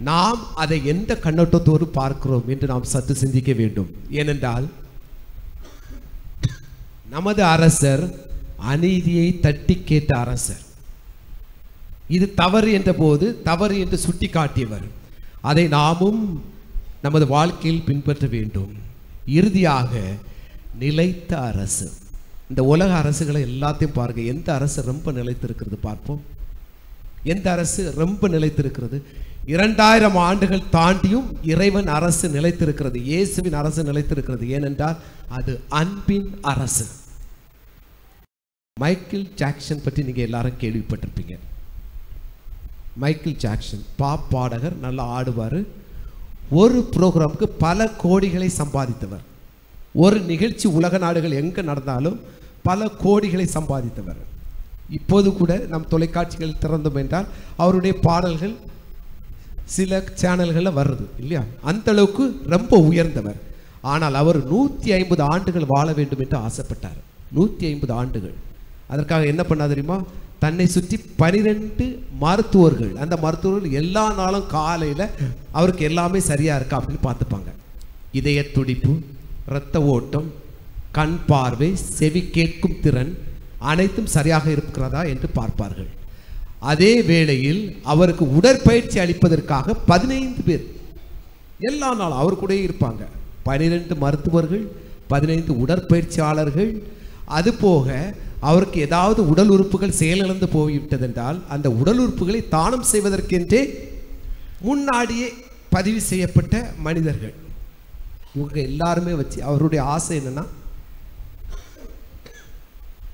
நாம் அதை எந்த கண்ணோட்டத்தோடு பார்க்கிறோம் என்று நாம் சற்று சிந்திக்க வேண்டும். ஏனென்றால் நமது அரசர் அநீதியை தட்டி கேட்ட அரசர். இது தவறு என்ற போது தவறு என்று சுட்டி காட்டியவர் அதை நாமும் நமது வாழ்க்கையில் பின்பற்ற வேண்டும். இறுதியாக நிலைத்த அரசு. இந்த உலக அரசுகளை எல்லாத்தையும் பாருங்க. எந்த அரசு ரொம்ப நிலைத்திருக்கிறது பார்ப்போம். எந்த அரசு ரொம்ப நிலைத்திருக்கிறது? இரண்டாயிரம் ஆண்டுகள் தாண்டியும் இறைவன் அரசு நிலைத்திருக்கிறது இயேசுவின் அரசு நிலைத்திருக்கிறது. ஏனென்றால் அது அன்பின் அரசு. மைக்கேல் ஜாக்சன் பற்றி நீங்கள் எல்லாரும் கேள்விப்பட்டிருப்பீங்க. மைக்கேல் ஜாக்சன் பாப் பாடகர் நல்லா ஆடுவார். ஒரு ப்ரோக்ராமுக்கு பல கோடிகளை சம்பாதித்தவர். ஒரு நிகழ்ச்சி உலக நாடுகள் எங்கே நடந்தாலும் பல கோடிகளை சம்பாதித்தவர். இப்போது கூட நம் தொலைக்காட்சிகள் திறந்தோம் என்றால் அவருடைய பாடல்கள் சில சேனல்களில் வருது இல்லையா? அந்த அளவுக்கு ரொம்ப உயர்ந்தவர். ஆனால் அவர் நூற்றி ஐம்பது ஆண்டுகள் வாழ வேண்டும் என்று ஆசைப்பட்டார். நூற்றி ஐம்பது ஆண்டுகள். அதற்காக என்ன பண்ணா தெரியுமா? தன்னை சுற்றி பனிரெண்டு மருத்துவர்கள் அந்த மருத்துவர்கள் எல்லா நாளும் காலையில் அவருக்கு எல்லாமே சரியாக இருக்கா அப்படின்னு பார்த்துப்பாங்க. இதய துடிப்பு இரத்த ஓட்டம் கண் பார்வை செவி கேட்கும் திறன் அனைத்தும் சரியாக இருக்கிறதா என்று பார்ப்பார்கள். அதே வேளையில் அவருக்கு உடற்பயிற்சி அளிப்பதற்காக பதினைந்து பேர். எல்லா நாளும் அவர் கூட இருப்பாங்க. பனிரெண்டு மருத்துவர்கள் பதினைந்து உடற்பயிற்சியாளர்கள். அதுபோக அவருக்கு ஏதாவது உடல் உறுப்புகள் செயலிழந்து போய்விட்டதென்றால் அந்த உடல் உறுப்புகளை தானம் செய்வதற்கென்றே முன்னாடியே பதிவு செய்யப்பட்ட மனிதர்கள். இவங்க எல்லாருமே வச்சு அவருடைய ஆசை என்னன்னா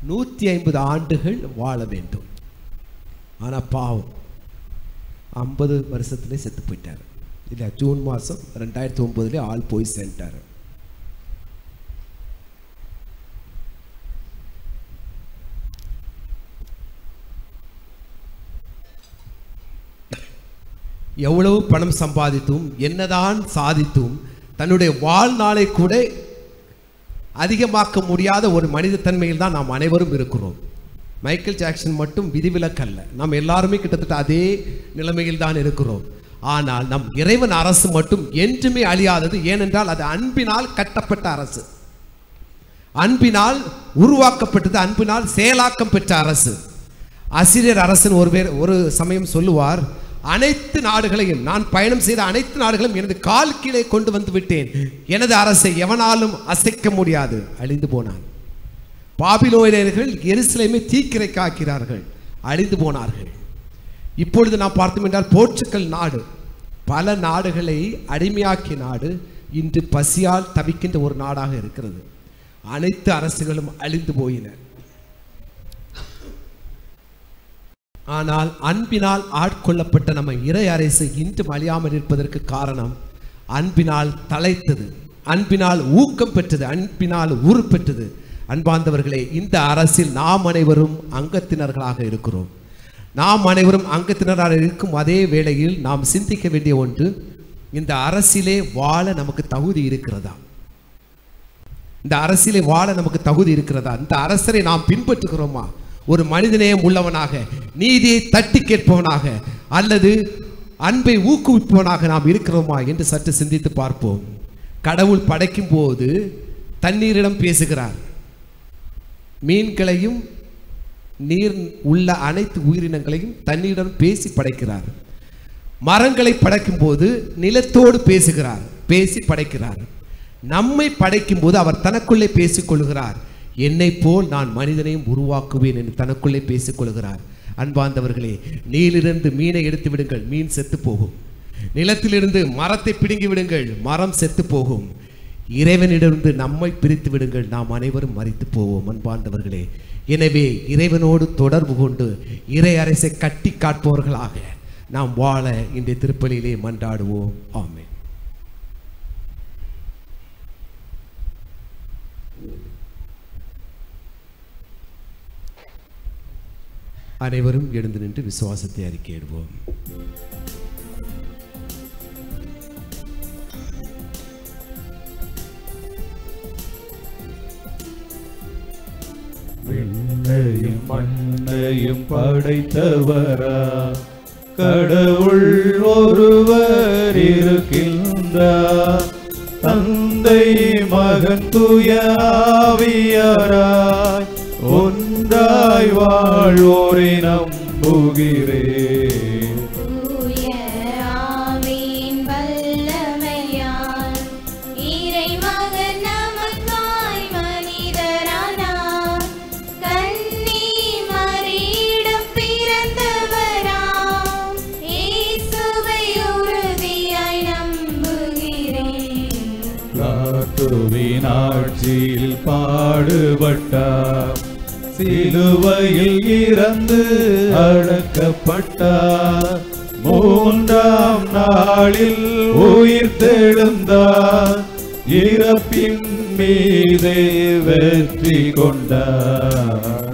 நூற்றி ஐம்பது ஆண்டுகள் வாழ வேண்டும். ஆனால் பாவம். ஐம்பது வருஷத்துலேயே செத்து போயிட்டார். இல்லை ஜூன் மாதம் ரெண்டாயிரத்தி ஒம்பதுலேயே ஆள் போய் சேர்ந்துட்டார். எவ்வளவு பணம் சம்பாதித்தும் என்னதான் சாதித்தும் தன்னுடைய வாழ்நாளை கூட அதிகமாக்க முடியாத ஒரு மனித தன்மையில் தான் நாம் அனைவரும் இருக்கிறோம். மைக்கேல் ஜாக்சன் மட்டும் விதிவிலக்கல்ல. நாம் எல்லாருமே கிட்டத்தட்ட அதே நிலைமையில் தான் இருக்கிறோம். ஆனால் நம் இறைவன் அரசு மட்டும் என்றுமே அழியாதது ஏனென்றால் அது அன்பினால் கட்டப்பட்ட அரசு. அன்பினால் உருவாக்கப்பட்டது அன்பினால் செயலாக்கம் பெற்ற அரசு. அசிரியர் அரசன் ஒரு பேர் ஒரு சமயம் சொல்லுவார் அனைத்து நாடுகளையும் நான் பயணம் செய்த அனைத்து நாடுகளும் எனது கால் கீழே கொண்டு வந்து விட்டேன். எனது அரசை எவனாலும் அசைக்க முடியாது. அழிந்து போனான். பாபிலோனியர்கள் எருசலேமை தீக்கிரை காக்கிறார்கள் அழிந்து போனார்கள். இப்பொழுது நாம் பார்த்தோம் என்றால் போர்ச்சுக்கல் நாடு பல நாடுகளை அடிமையாக்கிய நாடு இன்று பசியால் தவிக்கின்ற ஒரு நாடாக இருக்கிறது. அனைத்து அரசுகளும் அழிந்து போயின. ஆனால் அன்பினால் ஆட்கொள்ளப்பட்ட நம்ம இறை அரசு இன்றும் அழியாமல் இருப்பதற்கு காரணம் அன்பினால் தலைத்தது அன்பினால் ஊக்கம் பெற்றது அன்பினால் உரு பெற்றது அன்பார்ந்தவர்களே இந்த அரசில் நாம் அனைவரும் அங்கத்தினர்களாக இருக்கிறோம். நாம் அனைவரும் அங்கத்தினராக இருக்கும் அதே வேளையில் நாம் சிந்திக்க வேண்டிய ஒன்று இந்த அரசிலே வாழ நமக்கு தகுதி இருக்கிறதா? இந்த அரசிலே வாழ நமக்கு தகுதி இருக்கிறதா? இந்த அரசரை நாம் பின்பற்றுகிறோமா? ஒரு மனிதநேயம் உள்ளவனாக நீதியை தட்டி கேட்பவனாக அல்லது அன்பை ஊக்குவிப்பவனாக நாம் இருக்கிறோமா என்று சற்று சிந்தித்து பார்ப்போம். கடவுள் படைக்கும் போது தண்ணீரிடம் பேசுகிறார். மீன்களையும் நீர் உள்ள அனைத்து உயிரினங்களையும் தண்ணீருடன் பேசி படைக்கிறார். மரங்களை படைக்கும் போது நிலத்தோடு பேசுகிறார் பேசி படைக்கிறார். நம்மை படைக்கும் போது அவர் தனக்குள்ளே பேசிக் கொள்கிறார். என்னை போல் நான் மனிதனையும் உருவாக்குவேன் என்று தனக்குள்ளே பேசிக்கொள்கிறார் கொள்கிறார். நீலிருந்து மீனை எடுத்து விடுங்கள் மீன் செத்து போகும். நிலத்திலிருந்து மரத்தை பிடுங்கி விடுங்கள் மரம் செத்து போகும். இறைவனிடமிருந்து நம்மை பிரித்து விடுங்கள். நாம் அனைவரும் மறித்து போவோம். அன்பாண்டவர்களே எனவே இறைவனோடு தொடர்பு கொண்டு இறை அரசை கட்டி காட்பவர்களாக நாம் வாழ இன்றைய திருப்பலியிலே மன்றாடுவோம். ஆமே அனைவரும் எழுந்து நின்று விசுவாசத்தை அறிக்கையிடுவோம்.
விண்ணையும் மண்ணையும் படைத்தவரா? கடவுள் ஒருவர் இருக்கின்றார் தந்தை மகன் துயாவியராய் ஒன்றாய் வாழ்வோரை நம்புகிறேன். பாடுபட்டார் சிலுவையில் இறந்து அடக்கப்பட்டார் மூன்றாம் நாளில் உயிர் தெழுந்தார் இறப்பின் மீதே வெற்றி கொண்டார்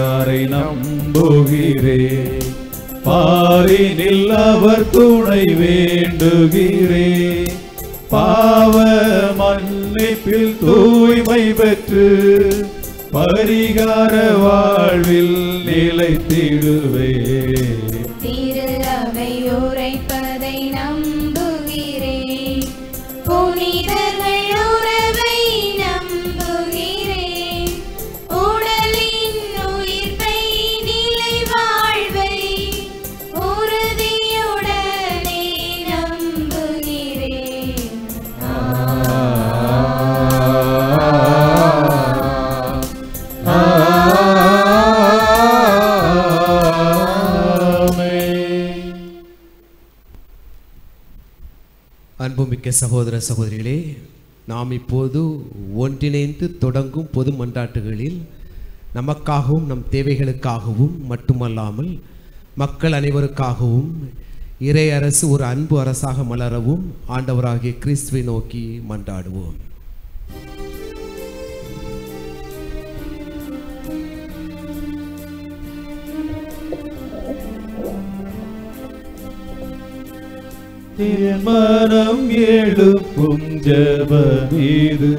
யாரை நம்புகிறேன் பாரினில் அவர் துணை வேண்டுகிறேன் பாவ மன்னிப்பில் தூய்மை பெற்று பரிகார வாழ்வில் நிலைத்திடுவே.
அன்புமிக்க சகோதர சகோதரிகளே நாம் இப்போது ஒன்றிணைந்து தொடங்கும் பொது மன்றாட்டுகளில் நமக்காகவும் நம் தேவைகளுக்காகவும் மட்டுமல்லாமல் மக்கள் அனைவருக்காகவும் இறை அரசு ஒரு அன்பு அரசாக மலரவும் ஆண்டவராகிய கிறிஸ்துவை நோக்கி மன்றாடுவோம்.
மனம் எழுப்பும் ஜபமீது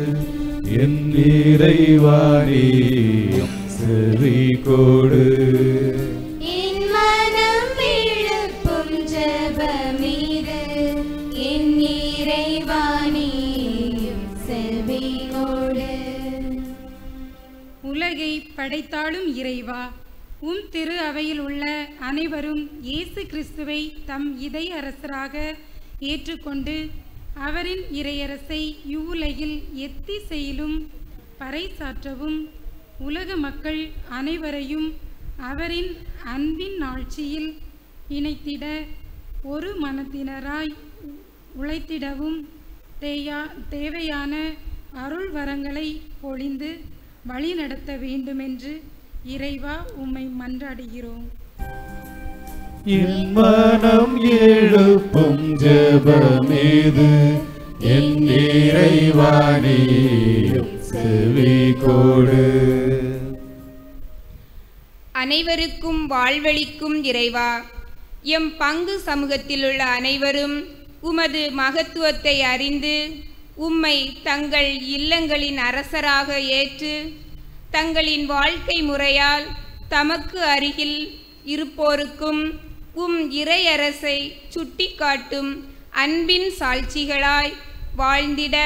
என் இறைவாணியும் செவி கொடு.
உலகை படைத்தாளும் இறைவா உம் திரு அவையில் உள்ள அனைவரும் இயேசு கிறிஸ்துவை தம் இதய அரசராக ஏற்றுக்கொண்டு அவரின் இறையரசை இவ்வுலகில் எத்திசையிலும் பறைசாற்றவும் உலக மக்கள் அனைவரையும் அவரின் அன்பின் ஆட்சியில் இணைத்திட ஒரு மனத்தினராய் உழைத்திடவும் தேயா தேவையான அருள் வரங்களை பொழிந்து வழிநடத்த வேண்டுமென்று இறைவா உம்மை மன்றாடுகிறோம்.
என் மனம் எழுப்பும் ஜபமேது என் இறைவாணியும் செவி
அனைவருக்கும் வாழ்வளிக்கும் இறைவா எம் பங்கு சமூகத்திலுள்ள அனைவரும் உமது மகத்துவத்தை அறிந்து உம்மை தங்கள் இல்லங்களின் அரசராக ஏற்று தங்களின் வாழ்க்கை முறையால் தமக்கு அருகில் இருப்போருக்கும் உம் இறையரசை சுட்டிக்காட்டும் அன்பின் சாட்சிகளாய் வாழ்ந்திட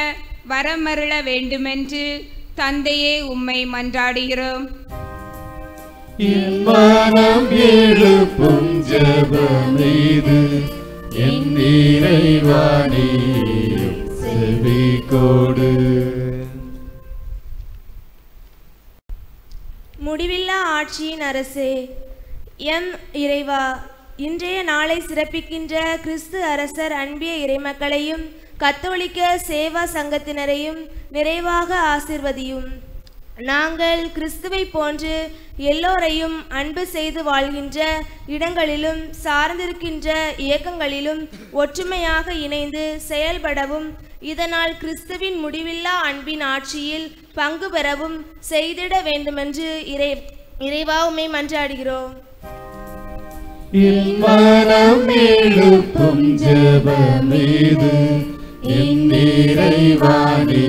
வரமருள வேண்டுமென்று தந்தையே உம்மை மன்றாடுகிறோம்.
என்
முடிவில்லா ஆட்சியின் அரசே எம் இறைவா இன்றைய நாளை சிறப்பிக்கின்ற கிறிஸ்து அரசர் அன்பிய இறைமக்களையும் கத்தோலிக்க சேவா சங்கத்தினரையும் நிறைவாக ஆசிர்வதியும். நாங்கள் கிறிஸ்துவை போன்று எல்லோரையும் அன்பு செய்து வாழ்கின்ற இடங்களிலும் சார்ந்திருக்கின்ற இயக்கங்களிலும் ஒற்றுமையாக இணைந்து செயல்படவும் இதனால் கிறிஸ்துவின் முடிவில்லா அன்பின் ஆட்சியில் பங்கு பெறவும் செய்திட வேண்டுமென்று இறை இறைவா மன்றாடுகிறோம்.
என் எழுப்பும் ஜபமீது. என் நிறைவானே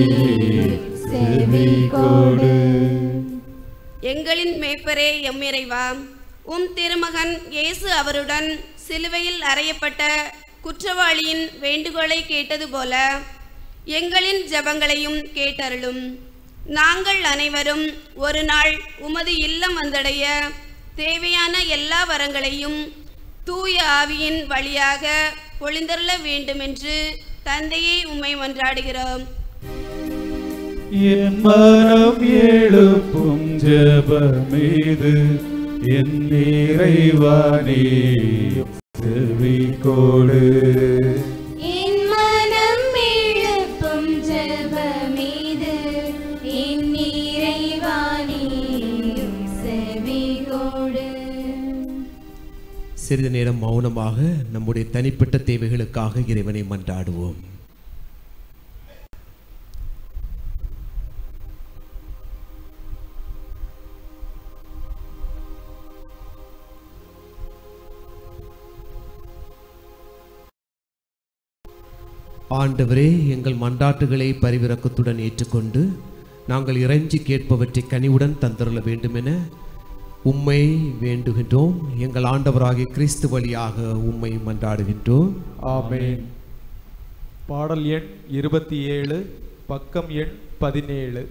செவி கொடு.
எங்களின் மேய்ப்பரே எம்மிறைவா உம் திருமகன் இயேசு அவருடன் சிலுவையில் அறையப்பட்ட குற்றவாளியின் வேண்டுகோளை கேட்டது போல எங்களின் ஜெபங்களையும் கேட்டருளும். நாங்கள் அனைவரும் ஒரு நாள் உமது இல்லம் வந்தடைய தேவையான எல்லா வரங்களையும் தூய ஆவியின் வழியாக பொழிந்தருள வேண்டுமென்று தந்தையை உம்மை மன்றாடுகிறோம்.
என் மனம் எழுப்பும் ஜபமீது என் இறைவாணியும் செவி
சிறிது நேரம் மௌனமாக நம்முடைய தனிப்பட்ட தேவைகளுக்காக இறைவனை மன்றாடுவோம். ஆண்டவரே எங்கள் மன்றாட்டுகளை பரிவிறக்கத்துடன் ஏற்றுக்கொண்டு நாங்கள் இறைஞ்சி கேட்பவற்றை கனிவுடன் தந்தருள வேண்டுமென உம்மை வேண்டுகின்றோம். எங்கள் ஆண்டவராகிய கிறிஸ்து வழியாக உம்மை மன்றாடுகின்றோம்.
ஆமேன். பாடல் எண் இருபத்தி ஏழு பக்கம் எண் பதினேழு.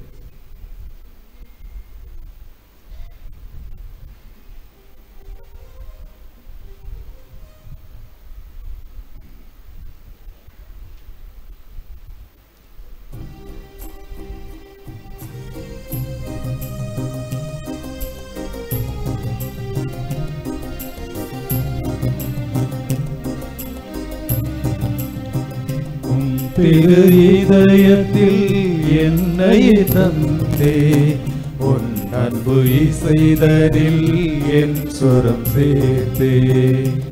திரு இதயத்தில் என்னை தந்தே. உன் அன்பு இசைதனில் என் சுரம் சேர்த்தே.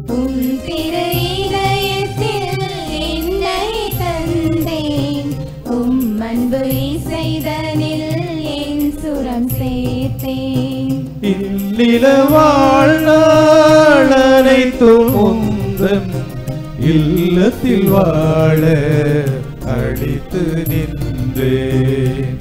உம் திரு இதயத்தில் என்னை தந்தேன் உம் அன்பு இசைதனில் என் சுரம் சேர்த்தேன்
இல்லில வாழ்நாள் அனைத்தும் உந்தன் இல்லத்தில் வாழ. அடித்து
நின்றேன்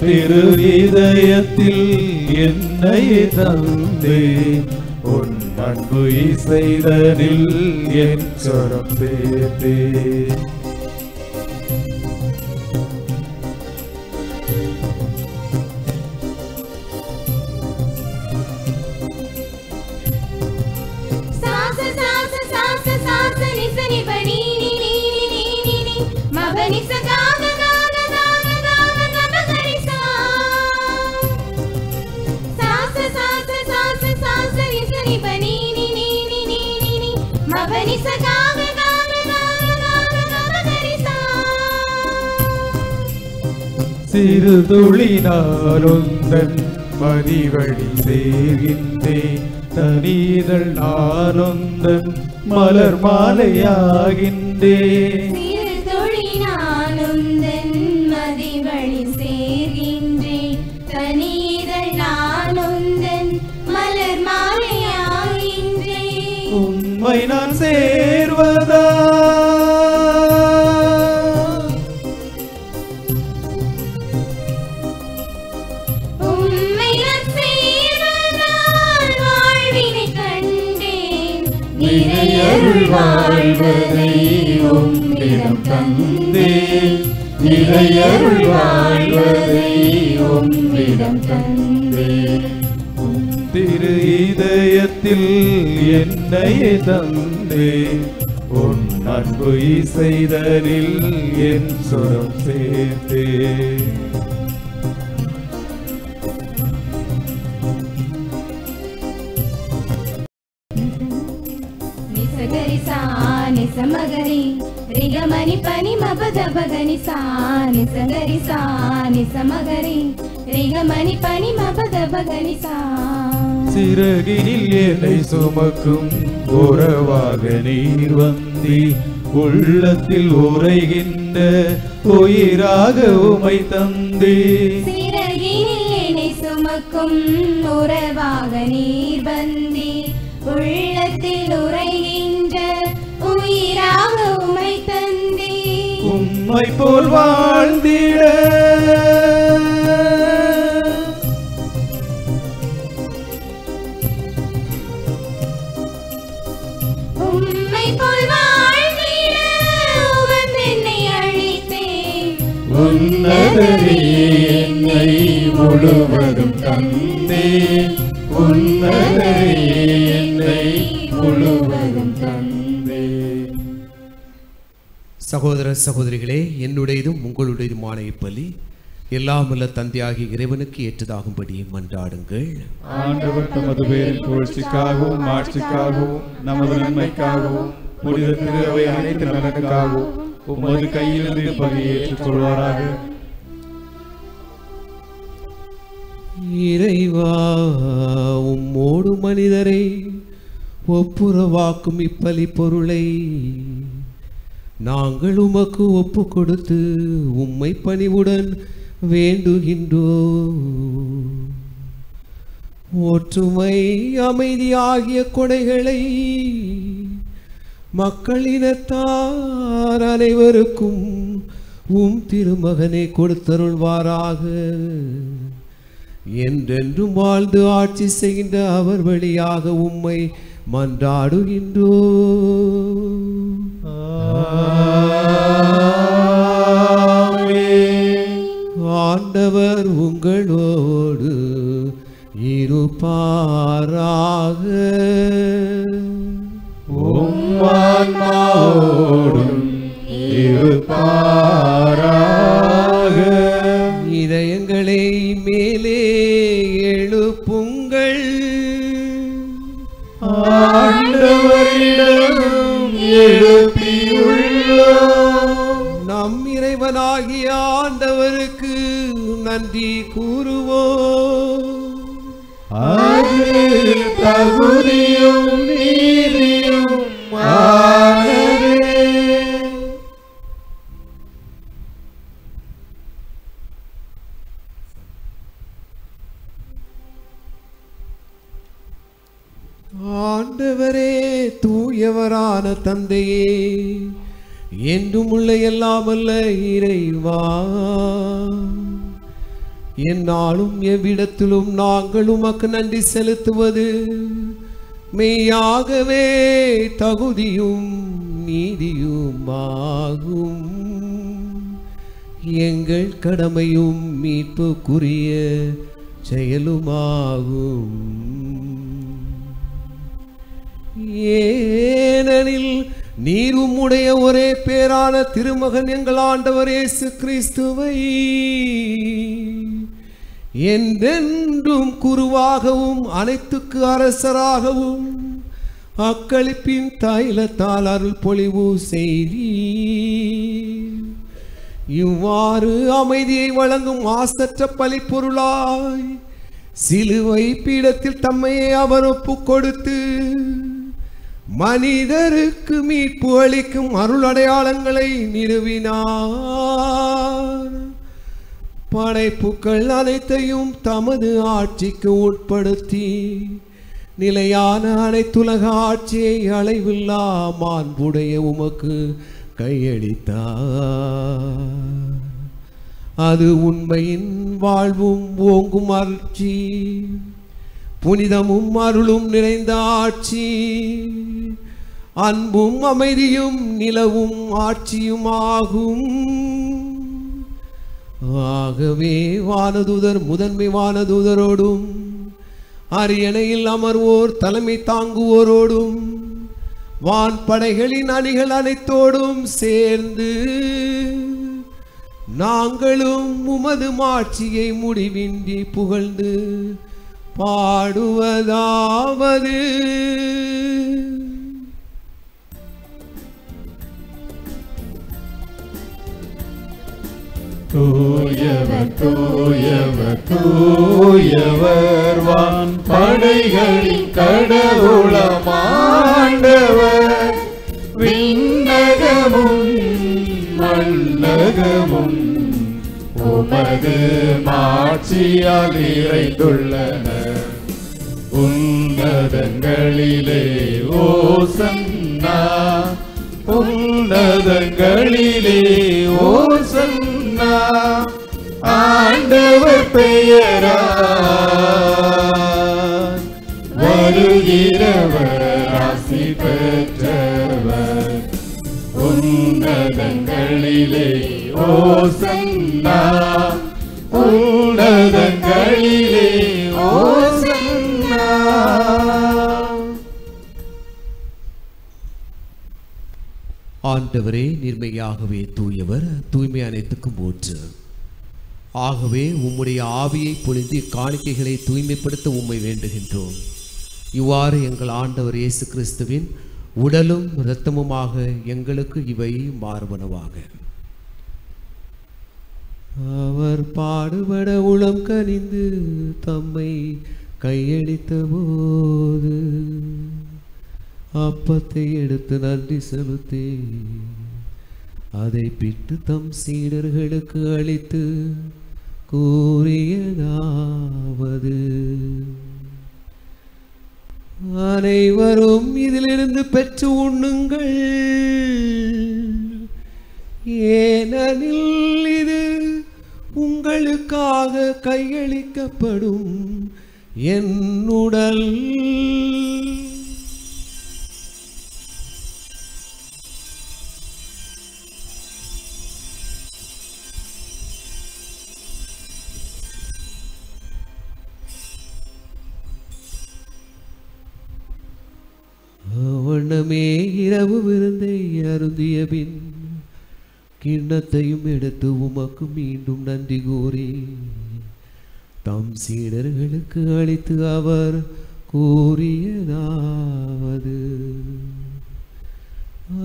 திரு இதயத்தில் என்னை தந்தே உன் அன்பு இசைதனில் என் சொரம் சேர்த்தே சிறு துளினாலுந்தன் மதிவழி சேர்கின்றேன் தனிதழ் நானுந்தன் மலர் மாலையாகின்றேன்.
உம்மிடம் தந்தேன் நிறையருள் வாழ்வதை உம்மிடம் தந்தேன்
திரு இதயத்தில் என்னை தந்தே உன் அன்பு இசைதலில் என் சுரம் சேர்த்தே.
ரிகமணி பனி மபத பகனி சா
சிறகினில் என்னை சுமக்கும் உறவாக நீர் வந்தி உள்ளத்தில் உரைகின்ற உயிராக உமை தந்தே.
சிறகினில் என்னை சுமக்கும் உறவாக நீர் பந்தி உள்ளத்தில் உறைகின்ற உயிராக உமை தந்தி.
உம்மை போல் வாழ்ந்திட முழுவதும் தந்தே. உன்னதரே என்னை முழுவதும் தந்தே.
சகோதர சகோதரிகளே என்னுடையதும் உங்களுடையதுமான இப்பலி எல்லாம் வல்ல தந்தையாகிய இறைவனுக்கு ஏற்றதாகும்படி மன்றாடுங்கள்.
ஆண்டவர் தமது பேரின் புகழ்ச்சிக்காகவும் ஆட்சிக்காகவும் நமது நன்மைக்காகவும் புனித திரு அவை அனைத்து நலனுக்காகவும் உமது கையிலிருந்து பணியை ஏற்றுக்கொள்வாராக.
இறைவா உம்மோடு மனிதரை ஒப்புரவாக்கும் இப்பலி பொருளை. நாங்கள் உமக்கு ஒப்பு கொடுத்து உம்மை பணிவுடன் வேண்டுகின்றோ ஒற்றுமை அமைதி ஆகிய கொடைகளை மக்களினத்தார் அனைவருக்கும் உம் திருமகனை கொடுத்தருள்வாராக. என்றென்றும் வாழ்ந்து ஆட்சி செய்கின்ற அவர் வழியாக உம்மை மன்றாடுகின்றோ ஆண்டவர் உங்களோடு இருப்பாராக.
உம்மான்மாவோடும் இருப்பாராக. எழுப்பியுள்ளோம்
நம் இறைவனாகிய ஆண்டவருக்கு நன்றி கூறுவோம்.
தகுதியும் நீதியும் ஆனதே
பெரியவரான தந்தையே என்றும் உள்ள எல்லாம் அல்ல இறைவா. என்னாலும் எவ்விடத்திலும் நாங்கள் உமக்கு நன்றி செலுத்துவது மெய்யாகவே தகுதியும் நீதியும் ஆகும் எங்கள் கடமையும் மீட்புக்குரிய செயலுமாகும். ஏனெனில் நீர் உம்முடைய ஒரே பேரான திருமகன் எங்கள் ஆண்டவர் இயேசு கிறிஸ்துவை என்றென்றும் குருவாகவும் அனைத்துக்கு அரசராகவும் அக்களிப்பின் தைலத்தால் அருள் பொழிவு செய்தி இவ்வாறு அமைதியை வழங்கும் ஆசற்ற பலிப்பொருளாய் சிலுவை பீடத்தில் தம்மையே அவர் ஒப்புக் கொடுத்து மனிதருக்கு மீட்பு அளிக்கும் அருள் அடையாளங்களை நிறுவினார். படைப்புக்கள் அனைத்தையும் தமது ஆட்சிக்கு உட்படுத்தி நிலையான அனைத்துலக ஆட்சியை அளவில்லா மாண்புடைய உமக்கு கையளித்தார். அது உண்மையின் வாழ்வும் ஓங்கும் அருட்சி புனிதமும் அருளும் நிறைந்த ஆட்சி. அன்பும் அமைதியும் நிலவும் ஆட்சியும் ஆகும் ஆகவே வானதூதர் முதன்மை வானதூதரோடும் அரியணையில் அமர்வோர் தலைமை தாங்குவோரோடும் வான் படைகளின் அணிகள் அனைத்தோடும் சேர்ந்து நாங்களும் உமது மாட்சியை முடிவின்றி புகழ்ந்து பாடுவதாவது.
தூயவர் தூயவர் தூயவர் வான். படைகளின் கடவுளமாண்டவர். விண்ணகமும் மல்லகமும் உமது மாட்சியால் இறைந்துள்ளன உன்னதங்களிலே ஓசன்னா உன்னதங்களிலே ஓசன் ஓசன்னா ஆண்டவர் பெயரா. வருகிறவர் ஆசி பெற்றவர். உன்னதங்களிலே ஓசன்னா உன்னதங்களிலே
ஆண்டவரே நீர்மையாகவே தூயவர் தூய்மை அனைத்துக்கும் ஊற்று ஆகவே உம்முடைய ஆவியை பொழிந்து இக்காணிக்கைகளை தூய்மைப்படுத்த உம்மை வேண்டுகின்றோம். இவ்வாறு எங்கள் ஆண்டவர் இயேசு கிறிஸ்துவின் உடலும் இரத்தமுமாக எங்களுக்கு இவை மாறுபனவாக. அவர் பாடுபட உளம் கனிந்து தம்மை கையளித்த போது அப்பத்தை எடுத்து நன்றி செலுத்தி அதை பிட்டு தம் சீடர்களுக்கு அளித்து கூறியதாவது. அனைவரும் இதிலிருந்து பெற்று உண்ணுங்கள். ஏனெனில் இது உங்களுக்காக கையளிக்கப்படும் என் உடல். வண்ணமே இரவு விருந்தை அருந்திய பின் கிண்ணத்தையும் எடுத்து உமக்கு மீண்டும் நன்றி கூறி தம் சீடர்களுக்கு அளித்து அவர் கூறியதாவது.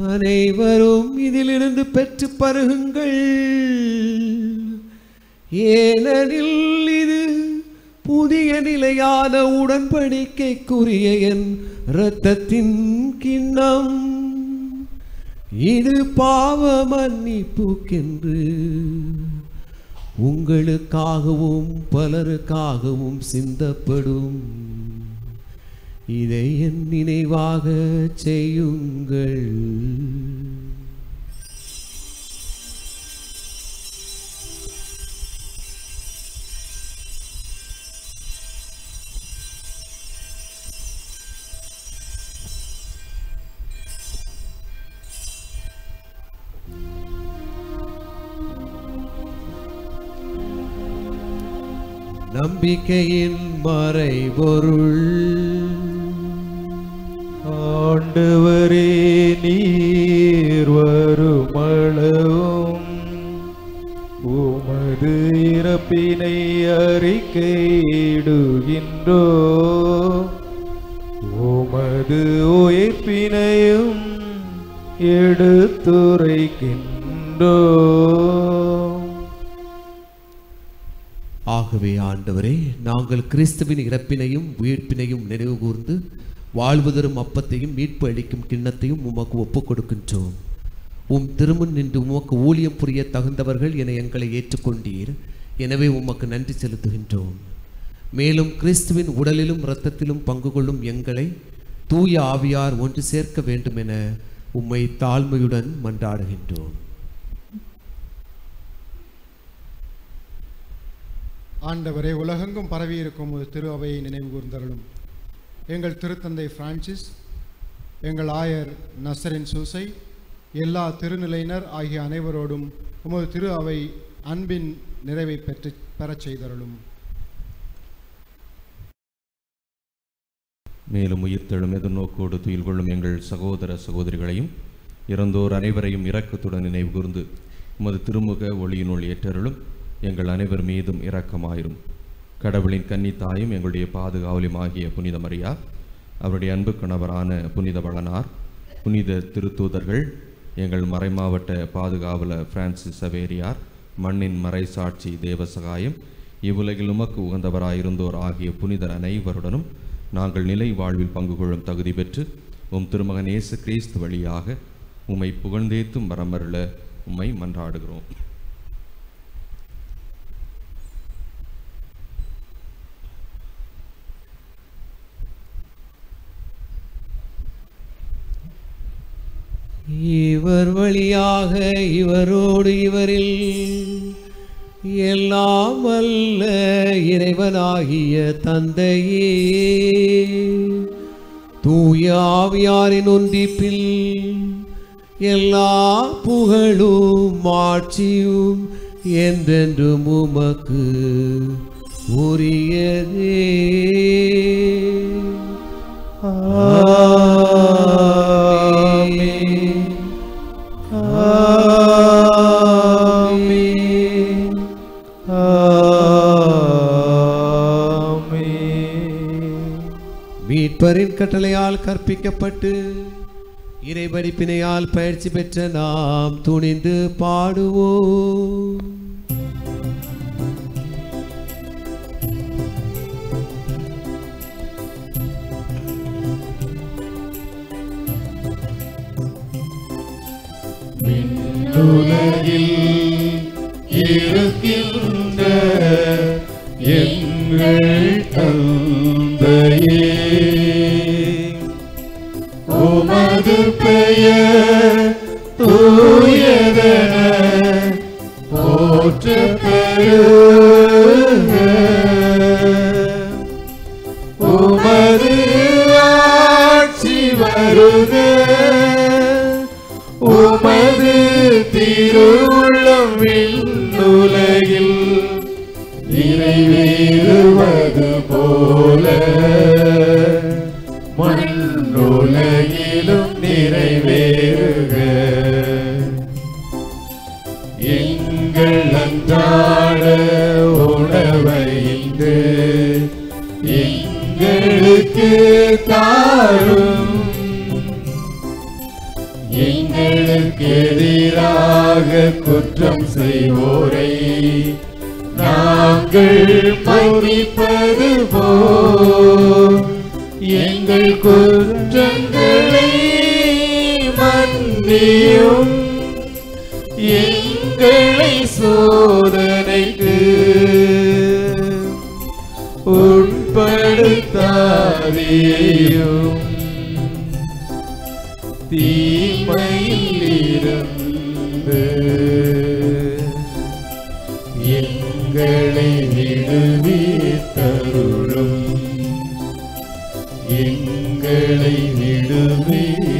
அனைவரும் இதிலிருந்து பெற்று பருகுங்கள். ஏனெனில் இது புதிய நிலையான உடன்படிக்கைக்குரிய என் இரத்தத்தின் கிண்ணம். இது பாவ மன்னிப்புக்கென்று உங்களுக்காகவும் பலருக்காகவும் சிந்தப்படும். இதை என் நினைவாக செய்யுங்கள். நம்பிக்கையின் மறைபொருள்.
ஆண்டவரே நீர் வருமளவும். உமது இறப்பினை அறிக்கையிடுகின்றோ. உமது உயிர்ப்பினையும் எடுத்துரைக்கின்றோ.
ஆகவே ஆண்டவரே நாங்கள் கிறிஸ்துவின் இறப்பினையும் உயிர்ப்பினையும் நினைவு கூர்ந்து வாழ்வு தரும் அப்பத்தையும் மீட்பு அளிக்கும் கிண்ணத்தையும் உமக்கு ஒப்புக் கொடுக்கின்றோம் உம் திருமுன் நின்று உமக்கு ஊழியம் புரிய தகுந்தவர்கள் என எங்களை ஏற்றுக்கொண்டீர். எனவே உமக்கு நன்றி செலுத்துகின்றோம். மேலும் கிறிஸ்துவின் உடலிலும் இரத்தத்திலும் பங்கு கொள்ளும் எங்களை தூய ஆவியார் ஒன்று சேர்க்க வேண்டும் என உம்மை தாழ்மையுடன் மன்றாடுகின்றோம்.
ஆண்டவரே உலகெங்கும் பரவியிருக்கும் ஒரு திரு அவையை நினைவு கூர்ந்தருளும். எங்கள் திருத்தந்தை பிரான்சிஸ் எங்கள் ஆயர் நசரின் சூசை எல்லா திருநிலையினர் ஆகிய அனைவரோடும் உமது திரு அவை அன்பின் நிறைவை பெற்று பெறச் செய்தருளும்.
மேலும் உயிர்த்தெழும் எதிர்நோக்கோடு துயில் கொள்ளும் எங்கள் சகோதர சகோதரிகளையும் இறந்தோர் அனைவரையும் இரக்கத்துடன் நினைவு கூர்ந்து உமது திருமுக ஒளியினுள் ஏற்றருளும். எங்கள் அனைவர் மீதும் இரக்கமாயிரும். கடவுளின் கன்னி தாயும் எங்களுடைய பாதுகாவலியுமாகிய புனித மரியா அவருடைய அன்பு கணவரான புனித வளனார் புனித திருத்தூதர்கள் எங்கள் மறைமாவட்ட பாதுகாவலர் பிரான்சிஸ் சவேரியார் மண்ணின் மறைசாட்சி தேவசகாயம் இவ்வுலகில் உமக்கு உகந்தவராயிருந்தோர் ஆகிய புனிதர் அனைவருடனும் நாங்கள் நிலை வாழ்வில் பங்கு கொள்ளும் தகுதி பெற்று உம் திருமகன் இயேசு கிறிஸ்து வழியாக உம்மை புகழ்ந்தேத்தும் வரமருள உம்மை மன்றாடுகிறோம்.
இவர் வழியாக இவரோடு இவரில் எல்லாம் அல்ல இறைவனாகிய தந்தையே. தூய ஆவியாரின் ஒன்றிப்பில் எல்லா புகழும் ஆட்சியும் என்றென்றும் உமக்கு உரியதே. ஆமே மீட்பரின் கட்டளையால் கற்பிக்கப்பட்டு இறைபடிப்பினையால் பயிற்சி பெற்ற நாம் துணிந்து பாடுவோம்.
உலகில் இருக்கின்ற எங்கள் உமது பெயர் தூயதென போற்று பெறுக. உமது ஆட்சி வருக. உமது திருவுள்ளம் விண்ணுலகில் நிறைவேறுவது போல. மண்ணுலகிலும் நிறைவேறுக. எங்கள் அன்றாட உணவை இன்று எங்களுக்கு தாரும். எங்களுக்கு எதிராக குற்றம் செய்வோரை நாங்கள் மன்னிப்பது போ எங்கள் குற்றங்களை மன்னியும் எங்களை சோதனைக்கு உட்படுத்தாதேயும் தீமையிலிருந்து எங்களை விடுவித்தருளும். எங்களை விடுவித்தருளும்.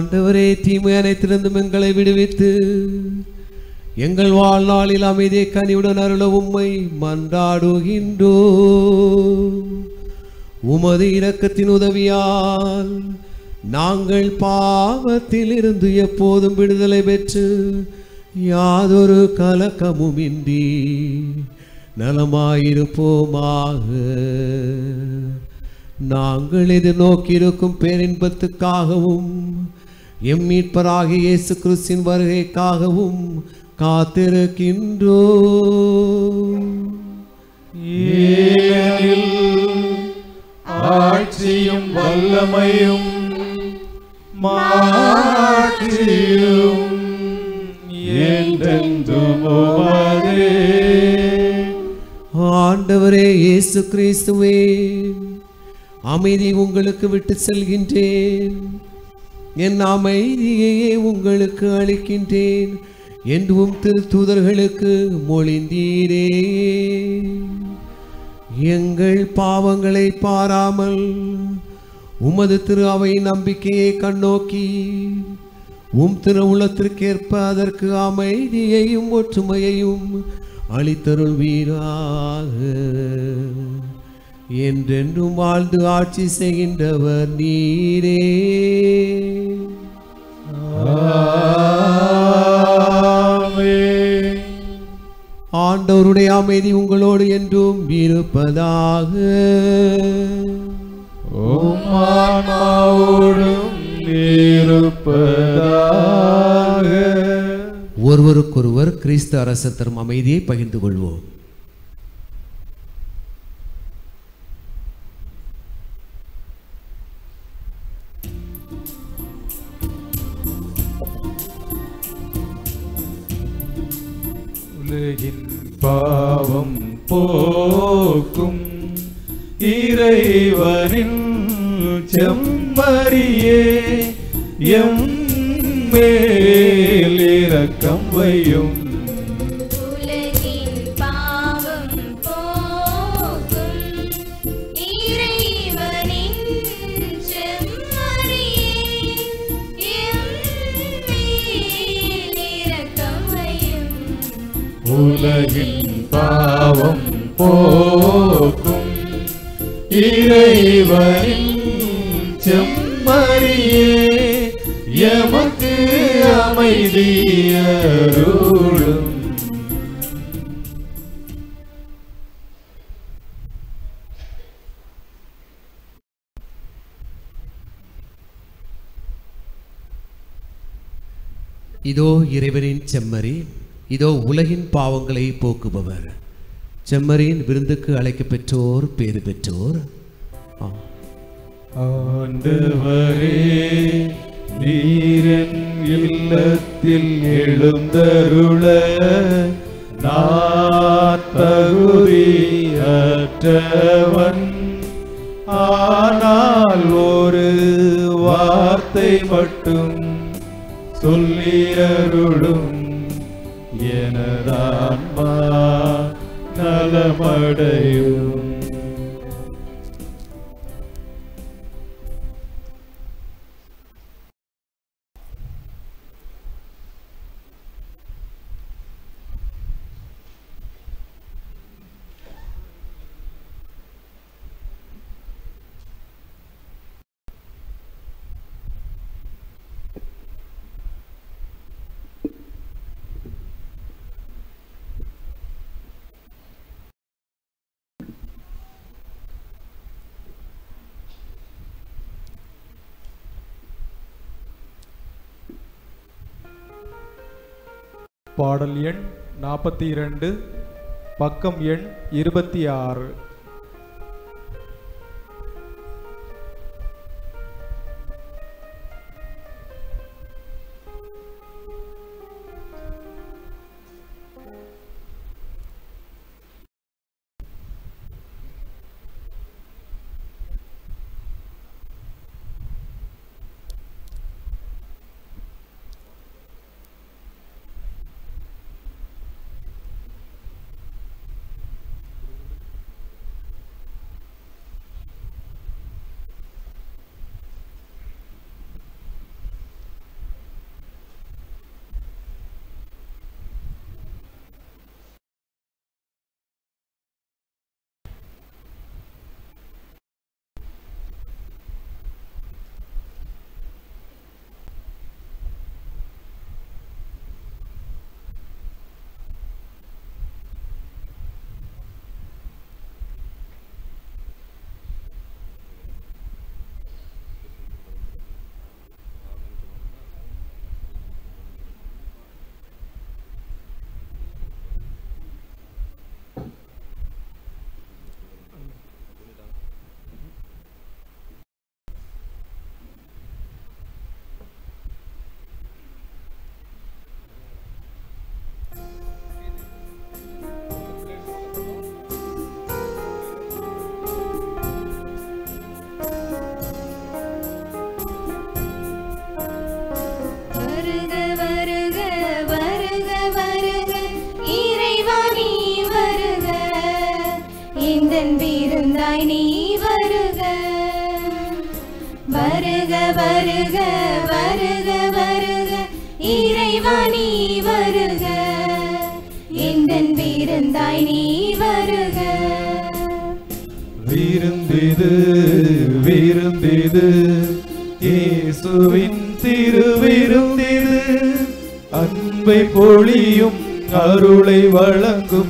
ஆண்டவரே தீமை அனைத்திலிருந்தும் எங்களை விடுவித்து எங்கள் வாழ்நாளில் அமைதியை கனிவுடன் அருள உம்மை மன்றாடுகின்றோ உமது இரக்கத்தின் உதவியால் நாங்கள் பாவத்தில் இருந்து எப்போதும் விடுதலை பெற்று யாதொரு கலக்கமும் இன்றி நலமாயிருப்போமாக. நாங்கள் எதிர்நோக்கியிருக்கும் பேரின்பத்துக்காகவும் எம் மீட்பராகிய இயேசு கிறிஸ்தின் வருகைக்காகவும் காத்திருக்கின்றோ
ஆட்சியும் வல்லமையும் உமதே.
ஆண்டவரே இயேசு கிறிஸ்துவே அமைதி உங்களுக்கு விட்டு செல்கின்றேன் என் அமைதியையே உங்களுக்கு அளிக்கின்றேன் என்றும் திருத்தூதர்களுக்கு மொழிந்தீரே. எங்கள் பாவங்களை பாராமல் உமது திரு அவை நம்பிக்கையை கண்ணோக்கி உம் திரு உள்ளத்திற்கேற்ப அதற்கு அமைதியையும் ஒற்றுமையையும் அளித்தருள் வீராக என்றென்றும் வாழ்ந்து ஆட்சி செய்கின்றவர் நீரே. ஆண்டவருடைய அமைதி உங்களோடு என்றும் இருப்பதாக. ஒருவருக்கொருவர் கிறிஸ்து தரும் அமைதியை பகிர்ந்து கொள்வோம்.
உலகின் பாவம் போக்கும் இறைவனின் செம்மறியே எம் மேலிறக்கம் வையும்
உலகின் பாவம் போக்கும் இறைவனின் செம்மறியே
எமக்கு அமைதியருளும்.
இதோ இறைவனின் செம்மறி. இதோ உலகின் பாவங்களை போக்குபவர். செம்மறியின் விருந்துக்கு அழைக்க பெற்றோர் பேறு பெற்றோர்.
நீரன் இல்லத்தில் எழுந்தருள நான் தகுதியற்றவன். ஆனால் ஒரு வார்த்தை மட்டும் சொல்லியருளும். पडय
பாடல் எண் நாற்பத்தி இரண்டு பக்கம் எண் இருபத்தி ஆறு.
பொழியும் அருளை வழங்கும்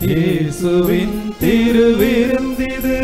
இயேசுவின் திருவிருந்திது.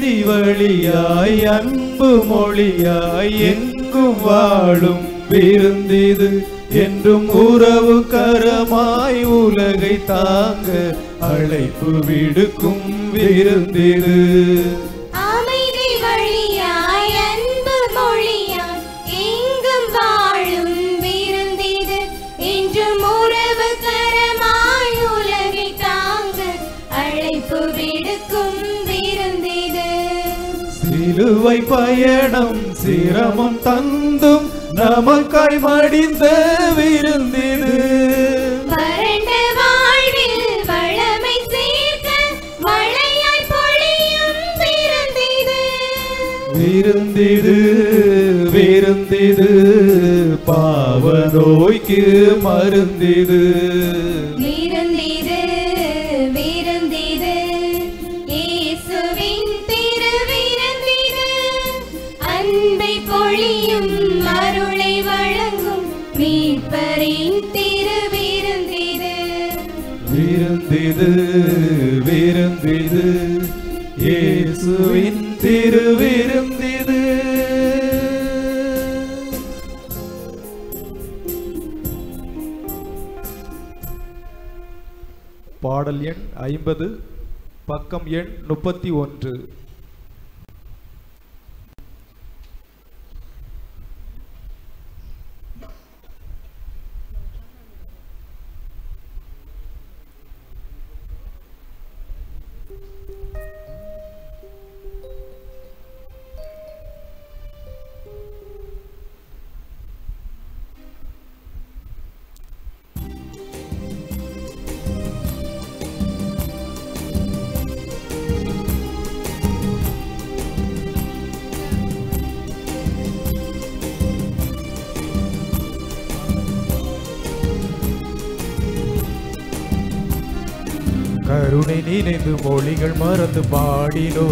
நீதி வழியாய் அன்பு மொழியாய் எங்கும் வாழும் விருந்திது என்றும் உறவு கரமாய் உலகை தாங்க அழைப்பு விடுக்கும் விருந்திது. சிலுவை பயணம் சிரமம் தந்தும் நமக்காய் மடிந்த விருந்திது.
விருந்திது
விருந்திது. பாவ நோய்க்கு மருந்திது.
விருந்திது விருந்திது. இயேசுவின் திருவிருந்திது.
பாடல் எண் ஐம்பது பக்கம் எண் முப்பத்தி ஒன்று.
பாடினோ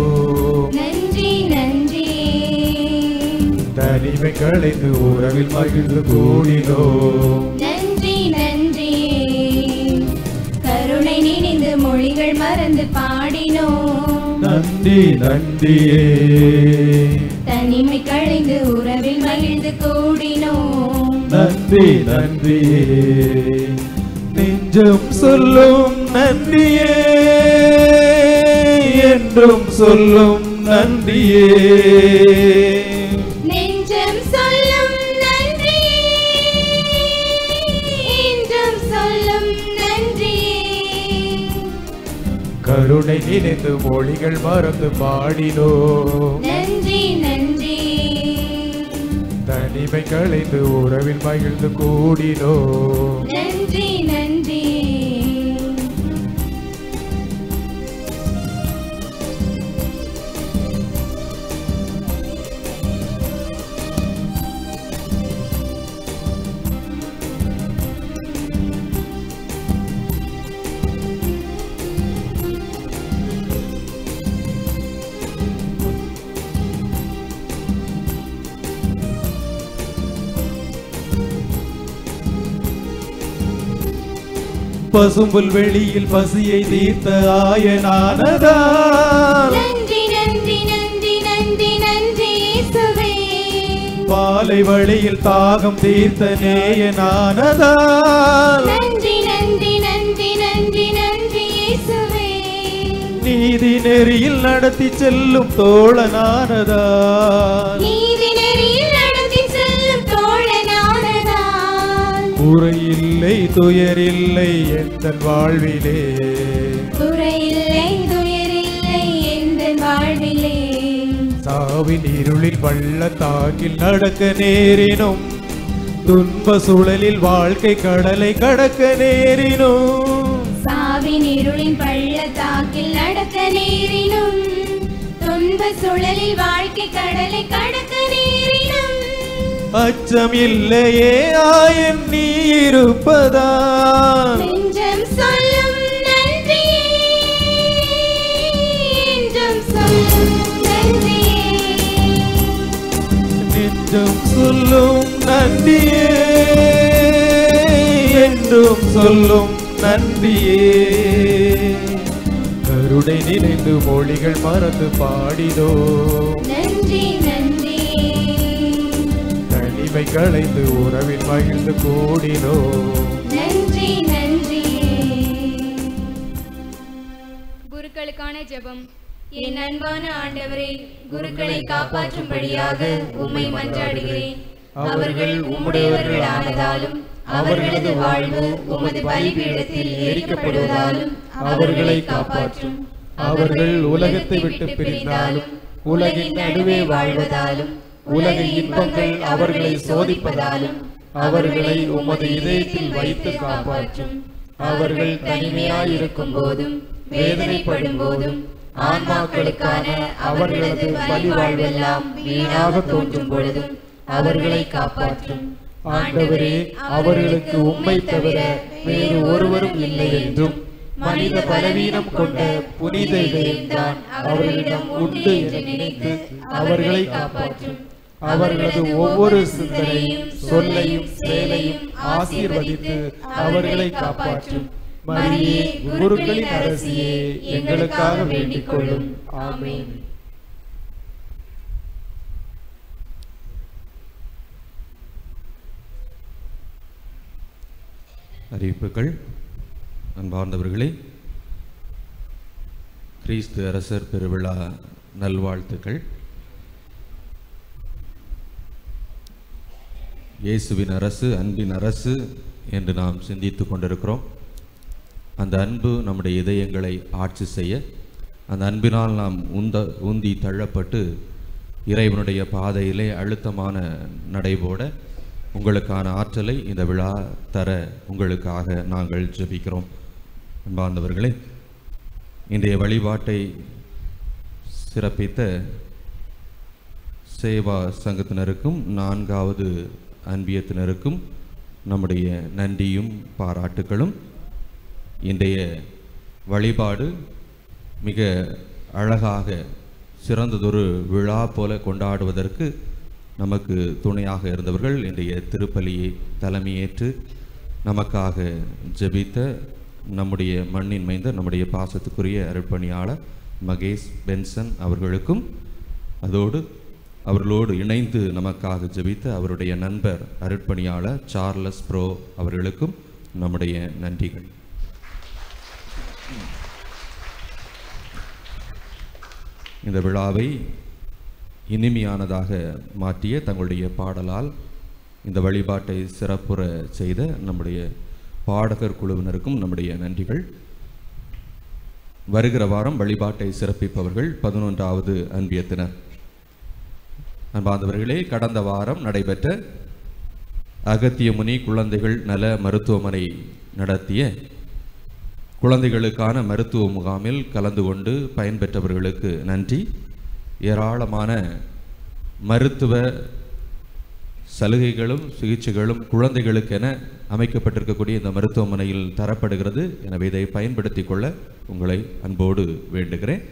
நன்றி நன்றி.
தனிமை களைந்து உறவில் மகிழ்ந்து கூடினோ
நன்றி நன்றி. கருணை நினைந்து மொழிகள் மறந்து பாடினோம்
நன்றி நன்றியே.
தனிமை கழிந்து உறவில் மகிழ்ந்து கூடினோம்
நன்றி நன்றியே. நெஞ்சம் சொல்லும் நன்றியே. என்றும் சொல்லும் நன்றியே.
நெஞ்சம் சொல்லும் நன்றி. என்றும் சொல்லும் நன்றி.
கருணை நினைந்து மொழிகள் மறந்து பாடினோ.
நன்றி நன்றி.
தனிமை களைந்து உறவில் மகிழ்ந்து கூடினோ.
நன்றி நன்றி.
பசும்புல் வெளியில் பசியை தீர்த்த ஆயனானதான்
நன்றி நன்றி நன்றி நன்றி நன்றி
பாலை வழியில் தாகம் தீர்த்த நேயனானதால்
நன்றி நன்றி நன்றி நன்றி நன்றி இயேசுவே.
நீதி நெறியில் நடத்தி செல்லும் தோழனானதால் குறையில்லை துயரில்லை எந்த வாழ்விலே.
குறையில்லை துயரில்லை எந்த வாழ்விலே.
சாவின் இருளில் பள்ளத்தாக்கில் நடக்க நேரினும் துன்ப சுழலில் வாழ்க்கை கடலை கடக்க நேரினும்.
சாவின் இருளின் பள்ளத்தாக்கில் நடக்க நேரினும் துன்ப சுழலில் வாழ்க்கை கடலை கடக்க
அச்சம் இல்லையே ஆயன் நீ இருப்பதா
நெஞ்சம் சொல்லும் நன்றியே நெஞ்சம் சொல்லும் நன்றியே.
நெஞ்சம் சொல்லும் நன்றியே என்றும் சொல்லும் நன்றியே. கருணை நினைந்து மொழிகள் மறந்து பாடிதோ. நன்மை களைந்து உறவில் மகிழ்ந்து கூடினோ.
நன்றி நன்றி
குருக்களுக்கான ஜெபம்.
என் அன்பான ஆண்டவரே குருக்களை காப்பாற்றும்படியாக உம்மை மன்றாடுகிறேன். அவர்கள் உம்முடையவர்கள் ஆனதாலும் அவர்களது வாழ்வு உமது பலிபீடத்தில் எரிக்கப்படுவதாலும் அவர்களை காப்பாற்றும்.
அவர்கள் உலகத்தை விட்டு பிரிந்தாலும் உலகின் நடுவே வாழ்வதாலும் உலக இன்பங்கள் அவர்களை சோதிப்பதாலும் அவர்களை உமது இதயத்தில் வைத்து காப்பாற்றும். அவர்கள் தனிமையாயிருக்கும் போதும் வேதனைப்படும் போதும் ஆன்மாக்களுக்கான அவர்களது பலி வாழ்வெல்லாம் வீணாக தோன்றும் பொழுதும் அவர்களை காப்பாற்றும். ஆண்டவரே அவர்களுக்கு உம்மை தவிர வேறு ஒருவரும் இல்லை என்றும் மனித பலவீனம் கொண்ட புனித இதயம்தான் அவர்களிடம் உண்டு என்று நினைத்து அவர்களை காப்பாற்றும். அவர்களது ஒவ்வொரு சிந்தனையும் சொல்லையும் செயலையும் ஆசீர்வதித்து அவர்களை காப்பாற்றும். மரியே குருக்களின் அரசியே எங்களுக்காக வேண்டிக் கொள்ளும் ஆமென்.
அறிவிப்புகள். அன்பார்ந்தவர்களே கிறிஸ்து அரசர் பெருவிழா நல்வாழ்த்துக்கள். இயேசுவின் அரசு அன்பின் அரசு என்று நாம் சிந்தித்து கொண்டிருக்கிறோம். அந்த அன்பு நம்முடைய இதயங்களை ஆட்சி செய்ய அந்த அன்பினால் நாம் உந்த உந்தி தள்ளப்பட்டு இறைவனுடைய பாதையிலே அழுத்தமான நடைபோட உங்களுக்கான ஆற்றலை இந்த விழா தர உங்களுக்காக நாங்கள் ஜெபிக்கிறோம். அன்பார்ந்தவர்களே இன்றைய வழிபாட்டை சிறப்பித்த சேவா சங்கத்தினருக்கும் நான்காவது அன்பியத்தினருக்கும் நம்முடைய நன்றியும் பாராட்டுகளும். இன்றைய வழிபாடு மிக அழகாக சிறந்ததொரு விழா போல கொண்டாடுவதற்கு நமக்கு துணையாக இருந்தவர்கள் இன்றைய திருப்பலியை தலைமையேற்று நமக்காக ஜெபித்த நம்முடைய மண்ணின் மைந்த நம்முடைய பாசத்துக்குரிய அருட்பணியாளர் மகேஷ் பென்சன் அவர்களுக்கும் அதோடு அவர்களோடு இணைந்து நமக்காக ஜெபித்த அவருடைய நண்பர் அருட்பணியாளர் சார்லஸ் ப்ரோ அவர்களுக்கும் நம்முடைய நன்றிகள். இந்த விழாவை இனிமையானதாக மாற்றிய தங்களுடைய பாடலால் இந்த வழிபாட்டை சிறப்புற செய்த நம்முடைய பாடகர் குழுவினருக்கும் நம்முடைய நன்றிகள். வருகிற வாரம் வழிபாட்டை சிறப்பிப்பவர்கள் பதினொன்றாவது அன்பியத்தினர். அன்பாந்தவர்களே கடந்த வாரம் நடைபெற்ற அகத்தியமுனி குழந்தைகள் நல மருத்துவமனை நடத்திய குழந்தைகளுக்கான மருத்துவ முகாமில் கலந்து கொண்டு பயன்பெற்றவர்களுக்கு நன்றி. ஏராளமான மருத்துவ சலுகைகளும் சிகிச்சைகளும் குழந்தைகளுக்கென அமைக்கப்பட்டிருக்கக்கூடிய இந்த மருத்துவமனையில் தரப்படுகிறது. எனவே இதை பயன்படுத்தி கொள்ள உங்களை அன்போடு வேண்டுகிறேன்.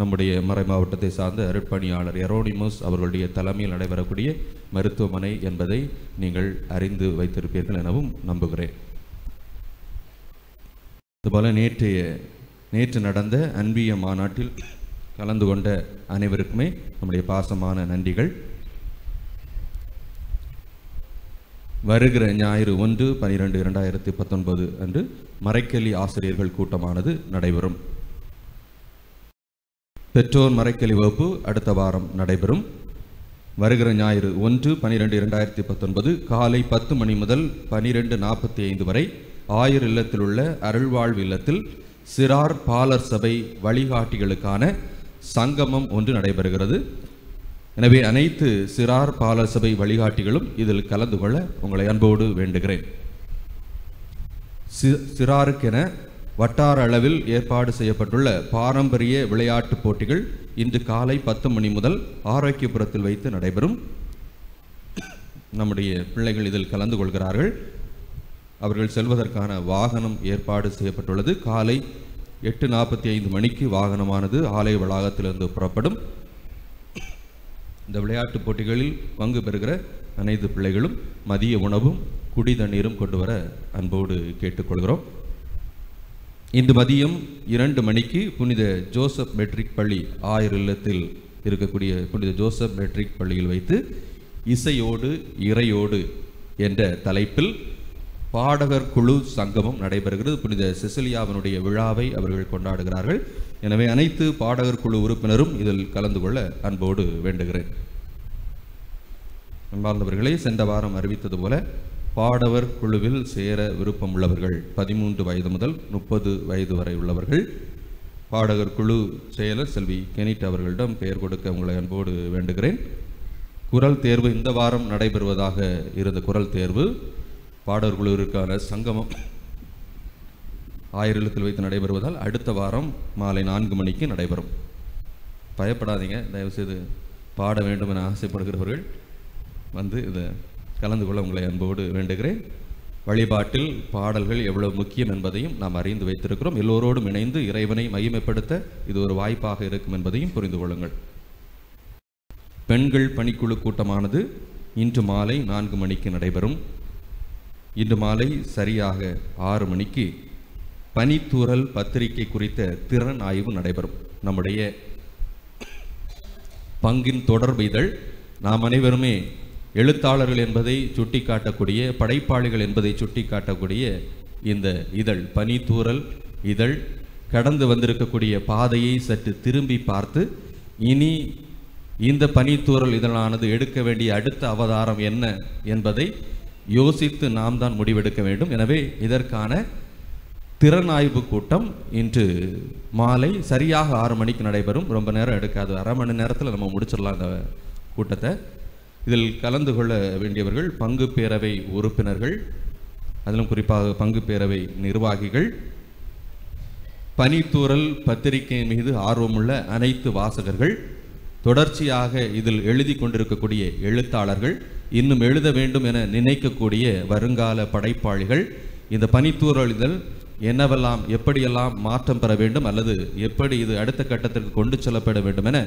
நம்முடைய மறை மாவட்டத்தை சார்ந்த அருட்பணியாளர் எரோனிமஸ் அவர்களுடைய தலைமையில் நடைபெறக்கூடிய மருத்துவமனை என்பதை நீங்கள் அறிந்து வைத்திருப்பீர்கள் எனவும் நம்புகிறேன். இதுபோல நேற்றைய நேற்று நடந்த அன்பிய மாநாட்டில் கலந்து கொண்ட அனைவருக்குமே நம்முடைய பாசமான நன்றிகள். வருகிற ஞாயிறு ஒன்று பனிரெண்டு இரண்டாயிரத்தி பத்தொன்பது அன்று மறைக்கல்லி ஆசிரியர்கள் கூட்டமானது நடைபெறும். பெற்றோர் மறைக்கலி வகுப்பு அடுத்த வாரம் நடைபெறும். வருகிற ஞாயிறு ஒன்று பனிரெண்டு இரண்டாயிரத்தி பத்தொன்பது காலை பத்து மணி முதல் பனிரெண்டு நாற்பத்தி ஐந்து வரை ஆயிரம் இல்லத்தில் உள்ள அருள்வாழ்வு இல்லத்தில் சிறார் பாலர் சபை வழிகாட்டிகளுக்கான சங்கமம் ஒன்று நடைபெறுகிறது. எனவே அனைத்து சிறார் பாலர் சபை வழிகாட்டிகளும் இதில் கலந்து கொள்ள உங்களை அன்போடு வேண்டுகிறேன். சி- சிறாருக்கென வட்டார அளவில் ஏற்பாடு செய்யப்பட்டுள்ள பாரம்பரிய விளையாட்டுப் போட்டிகள் இன்று காலை பத்து மணி முதல் ஆரோக்கியபுரத்தில் வைத்து நடைபெறும். நம்முடைய பிள்ளைகள் இதில் கலந்து கொள்கிறார்கள். அவர்கள் செல்வதற்கான வாகனம் ஏற்பாடு செய்யப்பட்டுள்ளது. காலை எட்டு நாற்பத்தி ஐந்து மணிக்கு வாகனமானது ஆலய வளாகத்திலிருந்து புறப்படும். இந்த விளையாட்டுப் போட்டிகளில் பங்கு பெறுகிற அனைத்து பிள்ளைகளும் மதிய உணவும் குடி தண்ணீரும் கொண்டு வர அன்போடு கேட்டுக்கொள்கிறோம். இன்று மதியம் இரண்டு மணிக்கு புனித ஜோசப் மெட்ரிக் பள்ளி ஆயர் இல்லத்தில் இருக்கக்கூடிய புனித ஜோசப் மெட்ரிக் பள்ளியில் வைத்து இசையோடு இறையோடு என்ற தலைப்பில் பாடகர் குழு சங்கமம் நடைபெறுகிறது. புனித செசிலியாவினுடைய விழாவை அவர்கள் கொண்டாடுகிறார்கள். எனவே அனைத்து பாடகர் குழு உறுப்பினரும் இதில் கலந்து கொள்ள அன்போடு வேண்டுகிறேன். அன்பார்ந்தவர்களே சென்ற வாரம் அறிவித்தது போல பாடவர் குழுவில் சேர விருப்பம் உள்ளவர்கள் பதிமூன்று வயது முதல் முப்பது வயது வரை உள்ளவர்கள். பாடகர் குழு செயலர் செல்வி கெனிட் அவர்களிடம் பெயர் கொடுக்க உங்களை அன்போடு வேண்டுகிறேன். குரல் தேர்வு இந்த வாரம் நடைபெறுவதாக இருந்த குரல் தேர்வு. பாடகர் குழுவிற்கான சங்கமம் ஆயிரத்தில் வைத்து நடைபெறுவதால் அடுத்த வாரம் மாலை நான்கு மணிக்கு நடைபெறும். பயப்படாதீங்க தயவுசெய்து பாட வேண்டும் என ஆசைப்படுகிறவர்கள் வந்து இதை கலந்து கொள்ள உங்களை அன்போடு வேண்டுகிறேன். வழிபாட்டில் பாடல்கள் எவ்வளவு முக்கியம் என்பதையும் நாம் அறிந்து வைத்திருக்கிறோம். எல்லோரோடும் இணைந்து இறைவனை மகிமைப்படுத்த இது ஒரு வாய்ப்பாக இருக்கும் என்பதையும் புரிந்து கொள்ளுங்கள். பெண்கள் பணிக்குழு கூட்டமானது இன்று மாலை நான்கு மணிக்கு நடைபெறும். இன்று மாலை சரியாக ஆறு மணிக்கு பனித்தூரல் பத்திரிகை குறித்த திறன் ஆய்வு நடைபெறும். நம்முடைய பங்கின் தொடர்பு இதழ். நாம் அனைவருமே எழுத்தாளர்கள் என்பதை சுட்டிக்காட்டக்கூடிய படைப்பாளிகள் என்பதை சுட்டிக்காட்டக்கூடிய இந்த இதழ் பனித்தூரல் இதழ் கடந்து வந்திருக்கக்கூடிய பாதையை சற்று திரும்பி பார்த்து இனி இந்த பனித்தூரல் இதழானது எடுக்க வேண்டிய அடுத்த அவதாரம் என்ன என்பதை யோசித்து நாம் தான் முடிவெடுக்க வேண்டும். எனவே இதற்கான திறனாய்வு கூட்டம் இன்று மாலை சரியாக ஆறு மணிக்கு நடைபெறும். ரொம்ப நேரம் எடுக்காது. அரை மணி நேரத்தில் நம்ம முடிச்சிடலாம் அந்த கூட்டத்தை. இதில் கலந்து கொள்ள வேண்டியவர்கள் பங்கு பேரவை உறுப்பினர்கள் அதிலும் குறிப்பாக பங்கு பேரவை நிர்வாகிகள். பனித்தூரல் பத்திரிகை மீது ஆர்வமுள்ள அனைத்து வாசகர்கள் தொடர்ச்சியாக இதில் எழுதி கொண்டிருக்கக்கூடிய எழுத்தாளர்கள் இன்னும் எழுத வேண்டும் என நினைக்கக்கூடிய வருங்கால படைப்பாளிகள் இந்த பனித்தூரல் இதழ் என்னவெல்லாம் எப்படியெல்லாம் மாற்றம் பெற வேண்டும் அல்லது எப்படி இது அடுத்த கட்டத்திற்கு கொண்டு செல்லப்பட வேண்டும் என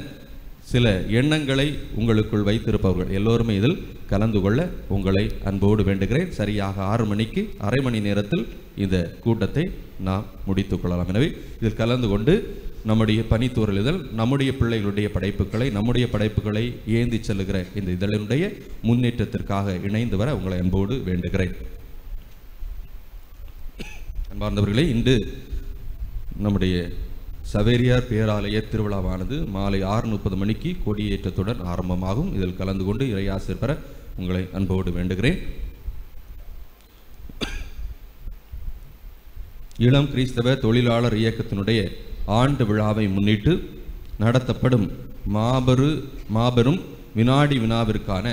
சில எண்ணங்களை உங்களுக்குள் வைத்திருப்பவர்கள் எல்லோருமே இதில் கலந்து கொள்ள உங்களை அன்போடு வேண்டுகிறேன். சரியாக ஆறு மணிக்கு அரை மணி நேரத்தில் இந்த கூட்டத்தை நாம் முடித்துக் கொள்ளலாம். எனவே இதில் கலந்து கொண்டு நம்முடைய பனித்தூரல் இதழ் நம்முடைய பிள்ளைகளுடைய படைப்புகளை நம்முடைய படைப்புகளை ஏந்தி செல்லுகிற இந்த இதழினுடைய முன்னேற்றத்திற்காக இணைந்து வர உங்களை அன்போடு வேண்டுகிறேன். அன்பார்ந்தவர்களே இன்று நம்முடைய சவேரியார் பேராலய திருவிழாவானது மாலை ஆறு முப்பது மணிக்கு கொடியேற்றத்துடன் ஆரம்பமாகும். இதில் கலந்து கொண்டு இறையாசிர் பெற உங்களை அன்போடு வேண்டுகிறேன். இளம் கிறிஸ்தவ தொழிலாளர் இயக்கத்தினுடைய ஆண்டு விழாவை முன்னிட்டு நடத்தப்படும் மாபெரு மாபெரும் வினாடி வினாவிற்கான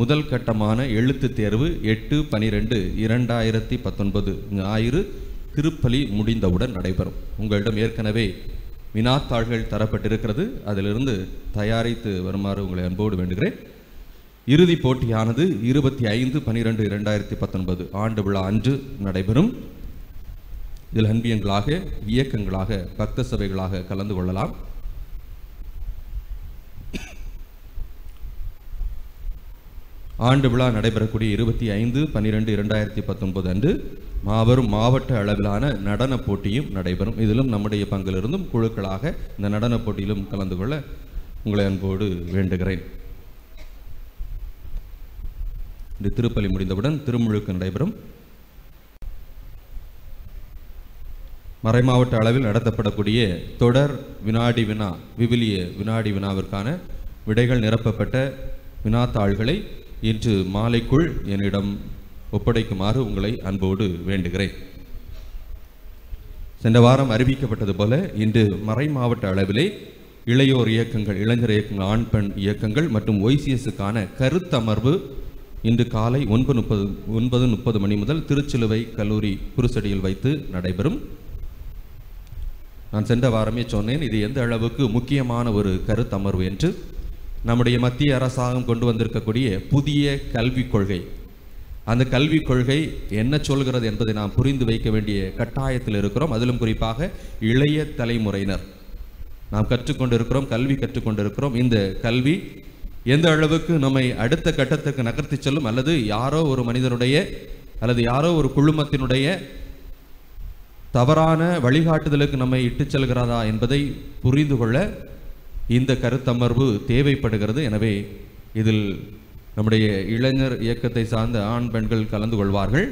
முதல் கட்டமான எழுத்து தேர்வு எட்டு பனிரெண்டு இரண்டாயிரத்தி பத்தொன்பது ஞாயிறு திருப்பலி முடிந்தவுடன் நடைபெறும். உங்களிடம் ஏற்கனவே வினாத்தாள்கள் தரப்பட்டிருக்கிறது. அதிலிருந்து தயாரித்து வருமாறு உங்களை அன்போடு வேண்டுகிறேன். இறுதிப் போட்டியானது இருபத்தி ஐந்து பனிரெண்டு இரண்டாயிரத்தி பத்தொன்பது ஆண்டு விழா அன்று நடைபெறும். இதில் அன்பியங்களாக இயக்கங்களாக பக்த சபைகளாக கலந்து கொள்ளலாம். ஆண்டு விழா நடைபெறக்கூடிய இருபத்தி ஐந்து பன்னிரெண்டு இரண்டாயிரத்தி பத்தொன்பது அன்று மாபெரும் மாவட்ட அளவிலான நடனப் போட்டியும் நடைபெறும். இதிலும் நம்முடைய பங்கிலிருந்தும் குழுக்களாக இந்த நடனப் போட்டியிலும் கலந்து கொள்ள உங்களை அன்போடு வேண்டுகிறேன். இந்த திருப்பலி முடிந்தவுடன் திருமுழுக்கு நடைபெறும். மறைமாவட்ட அளவில் நடத்தப்படக்கூடிய தொடர் வினாடி வினா விவிலிய வினாடி வினாவிற்கான விடைகள் நிரப்பப்பட்ட வினாத்தாள்களை இன்று மாலைக்குள் என்னிடம் ஒப்படைக்குமாறு உங்களை அன்போடு வேண்டுகிறேன். சென்ற வாரம் அறிவிக்கப்பட்டது போல இன்று மறை மாவட்ட அளவிலே இளையோர் இயக்கங்கள் இளைஞர் இயக்கங்கள் ஆண் பெண் இயக்கங்கள் மற்றும் ஒய்சிஎஸ்ஸுக்கான கருத்தமர்வு இன்று காலை ஒன்பது முப்பது ஒன்பது முப்பது மணி முதல் திருச்சிலுவை கல்லூரி குருசடியில் வைத்து நடைபெறும். நான் சென்ற வாரமே சொன்னேன் இது எந்த அளவுக்கு முக்கியமான ஒரு கருத்தமர்வு என்று. நம்முடைய மத்திய அரசாங்கம் கொண்டு வந்திருக்கக்கூடிய புதிய கல்விக் கொள்கை. அந்த கல்விக் கொள்கை என்ன சொல்கிறது என்பதை நாம் புரிந்து வைக்க வேண்டிய கட்டாயத்தில் இருக்கிறோம். அதிலும் குறிப்பாக இளைய தலைமுறையினர். நாம் கற்றுக்கொண்டிருக்கிறோம் கல்வி கற்றுக்கொண்டிருக்கிறோம். இந்த கல்வி எந்த அளவுக்கு நம்மை அடுத்த கட்டத்துக்கு நகர்த்தி செல்லும் அல்லது யாரோ ஒரு மனிதனுடைய அல்லது யாரோ ஒரு குழுமத்தினுடைய தவறான வழிகாட்டுதலுக்கு நம்மை இட்டுச் செல்கிறதா என்பதை புரிந்து கொள்ள இந்த கருத்தமர்வு தேவைப்படுகிறது. எனவே இதில் நம்முடைய இளைஞர் இயக்கத்தை சார்ந்த ஆண் பெண்கள் கலந்து கொள்வார்கள்.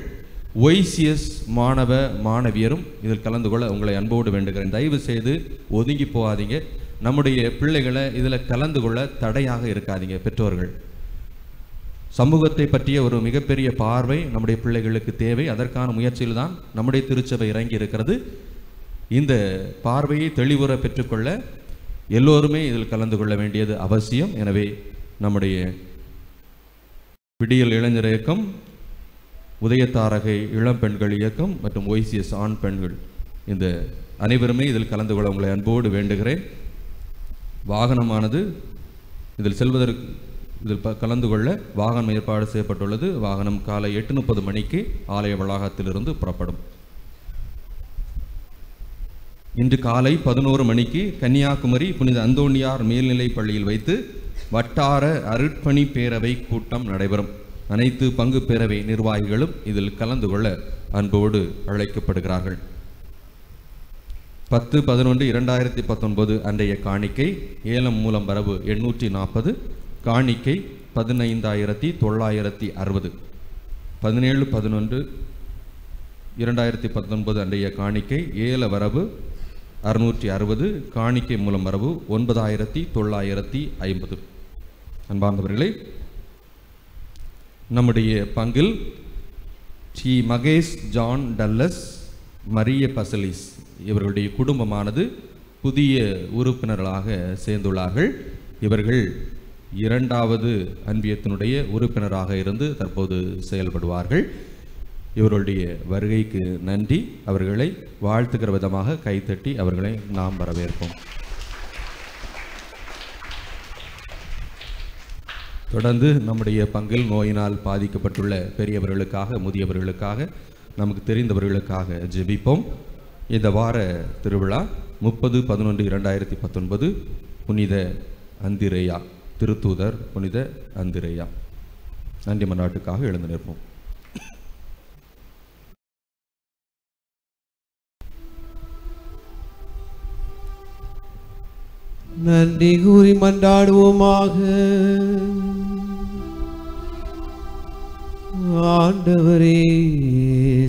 ஒய்சிஎஸ் மாணவ மாணவியரும் இதில் கலந்து கொள்ள உங்களை அன்போடு வேண்டுகிறேன். தயவு செய்து ஒதுங்கி போகாதீங்க. நம்முடைய பிள்ளைகளை இதில் கலந்து கொள்ள தடையாக இருக்காதீங்க பெற்றோர்கள். சமூகத்தை பற்றிய ஒரு மிகப்பெரிய பார்வை நம்முடைய பிள்ளைகளுக்கு தேவை. அதற்கான முயற்சியில் தான் நம்முடைய திருச்சபை இறங்கி இருக்கிறது இந்த பார்வையை தெளிவுற பெற்றுக்கொள்ள எல்லோருமே இதில் கலந்து கொள்ள வேண்டியது அவசியம். எனவே நம்முடைய விடியல் இளைஞர் இயக்கம் உதயத்தாரகை இளம் பெண்கள் இயக்கம் மற்றும் ஒய்சிஎஸ் ஆண் பெண்கள். இந்த அனைவருமே இதில் கலந்து கொள்ள உங்களை அன்போடு வேண்டுகிறேன். வாகனமானது இதில் செல்வதற்கு இதில் ப- கலந்து கொள்ள வாகனம் ஏற்பாடு செய்யப்பட்டுள்ளது. வாகனம் காலை எட்டு முப்பது மணிக்கு ஆலய வளாகத்திலிருந்து புறப்படும். இன்று காலை பதினோரு மணிக்கு கன்னியாகுமரி புனித அந்தோணியார் மேல்நிலைப் பள்ளியில் வைத்து வட்டார அருட்பணி பேரவை கூட்டம் நடைபெறும். அனைத்து பங்கு பேரவை நிர்வாகிகளும் இதில் கலந்து கொள்ள அன்போடு அழைக்கப்படுகிறார்கள். பத்து பதினொன்று இரண்டாயிரத்தி பத்தொன்பது அன்றைய காணிக்கை ஏலம் மூலம் வரவு எண்ணூற்றி நாற்பது காணிக்கை பதினைந்தாயிரத்தி தொள்ளாயிரத்தி அறுபது. பதினேழு பதினொன்று இரண்டாயிரத்தி பத்தொன்பது அன்றைய காணிக்கை ஏல வரவு அறுநூற்றி அறுபது காணிக்கை மூலம் வரவு ஒன்பதாயிரத்தி தொள்ளாயிரத்தி ஐம்பது. அன்பார்ந்தவர்களே நம்முடைய பங்கில் டி மகேஷ் ஜான் டல்லஸ் மரிய பசலிஸ் இவர்களுடைய குடும்பமானது புதிய உறுப்பினர்களாக சேர்ந்துள்ளார்கள். இவர்கள் இரண்டாவது அன்பியத்தினுடைய உறுப்பினராக இருந்து தற்போது செயல்படுவார்கள். இவர்களுடைய வருகைக்கு நன்றி. அவர்களை வாழ்த்துக்கிற விதமாக கைத்தட்டி அவர்களை நாம் வரவேற்போம். தொடர்ந்து நம்முடைய பங்கில் நோயினால் பாதிக்கப்பட்டுள்ள பெரியவர்களுக்காக முதியவர்களுக்காக நமக்கு தெரிந்தவர்களுக்காக ஜெபிப்போம். இந்த வார திருவிழா முப்பது பதினொன்று இரண்டாயிரத்தி பத்தொன்பது புனித அந்திரேயா திருத்தூதர் புனித அந்திரேயா. நன்றி மன்னாட்டுக்காக எழுந்து நிற்போம்.
நன்றி கூறி மன்றாடுவோமாக. ஆண்டவரே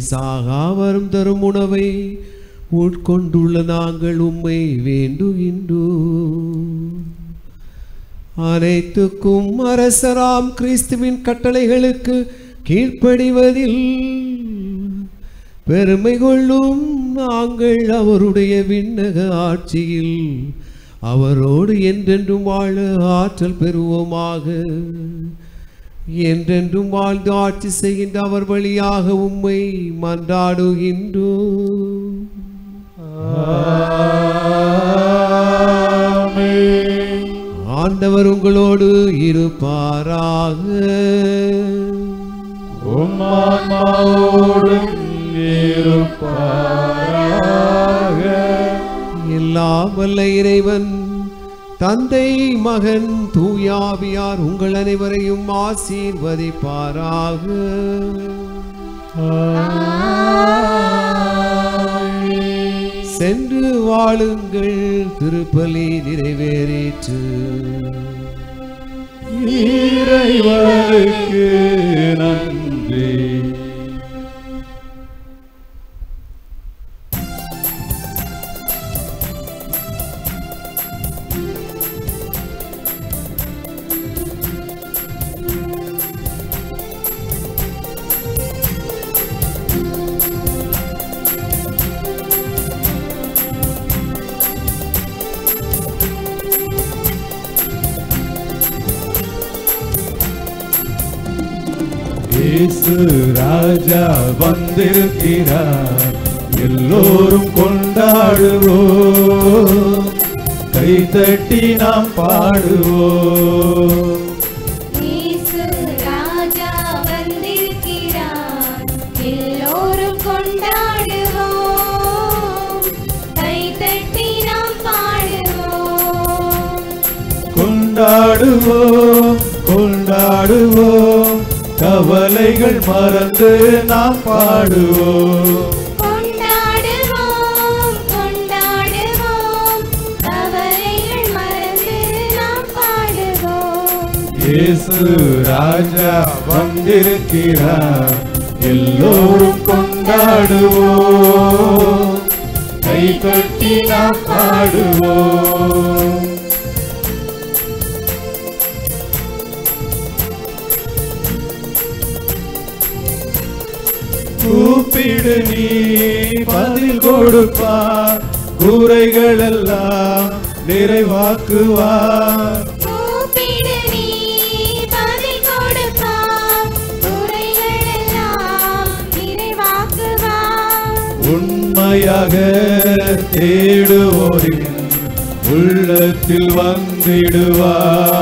சாகாவரம் தரும் உணவை உட்கொண்டுள்ள நாங்கள் உம்மை வேண்டுகின்றோ அனைத்துக்கும் அரசராம் கிறிஸ்துவின் கட்டளைகளுக்கு கீழ்ப்படிவதில் பெருமை கொள்ளும் நாங்கள் அவருடைய விண்ணக ஆட்சியில் அவரோடு என்றென்றும் வாழ ஆற்றல் பெறுவோமாக. என்றென்றும் வாழ்ந்து ஆட்சி செய்கின்ற அவர் வழியாக உம்மை மன்றாடுகின்றோம் ஆண்டவர் உங்களோடு இருப்பாராக.
உம்மான்மாவோடும் இருப்பாராக.
எல்லாம் வல்ல இறைவன் தந்தை மகன் தூயாவியார் உங்கள் அனைவரையும் ஆசீர்வதிப்பாராக. சென்று வாழுங்கள் திருப்பலி நிறைவேறிற்று.
இறைவனுக்கு நன்றி. ராஜா வந்திருக்கிறார். எல்லோரும் கொண்டாடுவோம்.
கொண்டாடுவோம். கைதட்டி நாம் பாடுவோம்.
கொண்டாடுவோம் கொண்டாடுவோம். கவலைகள் மறந்து நாம் பாடுவோம். இயேசு ராஜா வந்திருக்கிறார். எல்லோரும் கொண்டாடுவோம். கைதட்டி நாம் பாடுவோம். கூப்பிடு நீ பதில் கொடுப்பார் கூரைகள் எல்லாம் நிறைவாக்குவார். உண்மையாக தேடுவோரின் உள்ளத்தில் வந்திடுவார்.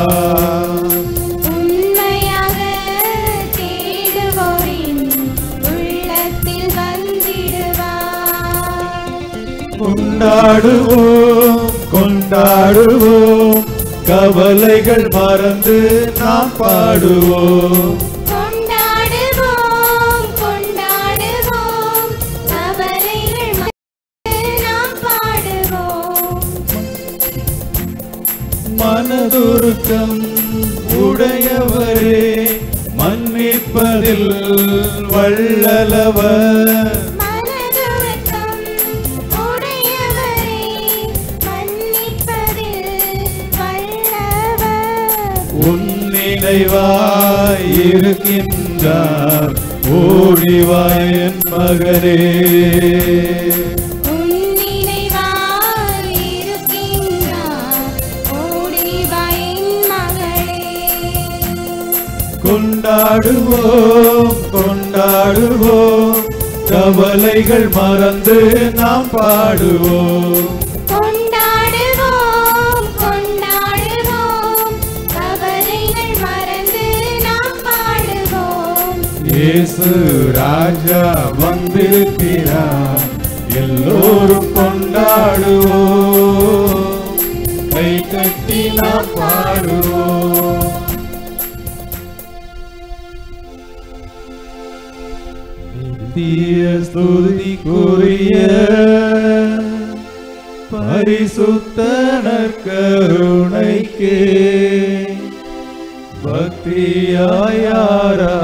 கொண்டாடுவோம் கொண்டாடுவோம். கவலைகள் மறந்து நாம் பாடுவோம். மனதுருக்கம் உடையவரே மன்னிப்பதில் வள்ளலவர். நினைவாய் இருக்கின்றார். ஓடிவாய் என்
மகளே.
கொண்டாடுவோம் கொண்டாடுவோம். கவலைகள் மறந்து நாம் பாடுவோம். இயேசு ராஜா வந்திருக்கிறார். எல்லோரும் கொண்டாடுவோம். கை கட்டி நாம் பாடுவோம். நித்திய ஸ்துதிக்குரிய பரிசுத்த கருணைக்கே. பக்தியாயாரா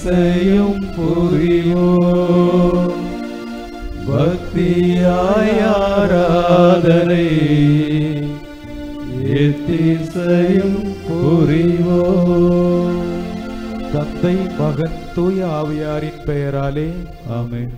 எத்திசையும் புரிவோ? பக்தியாயாராதனை எத்திசையும் புரிவோம்
தந்தை மகன் தூய ஆவியாரின் பெயராலே
ஆமென்.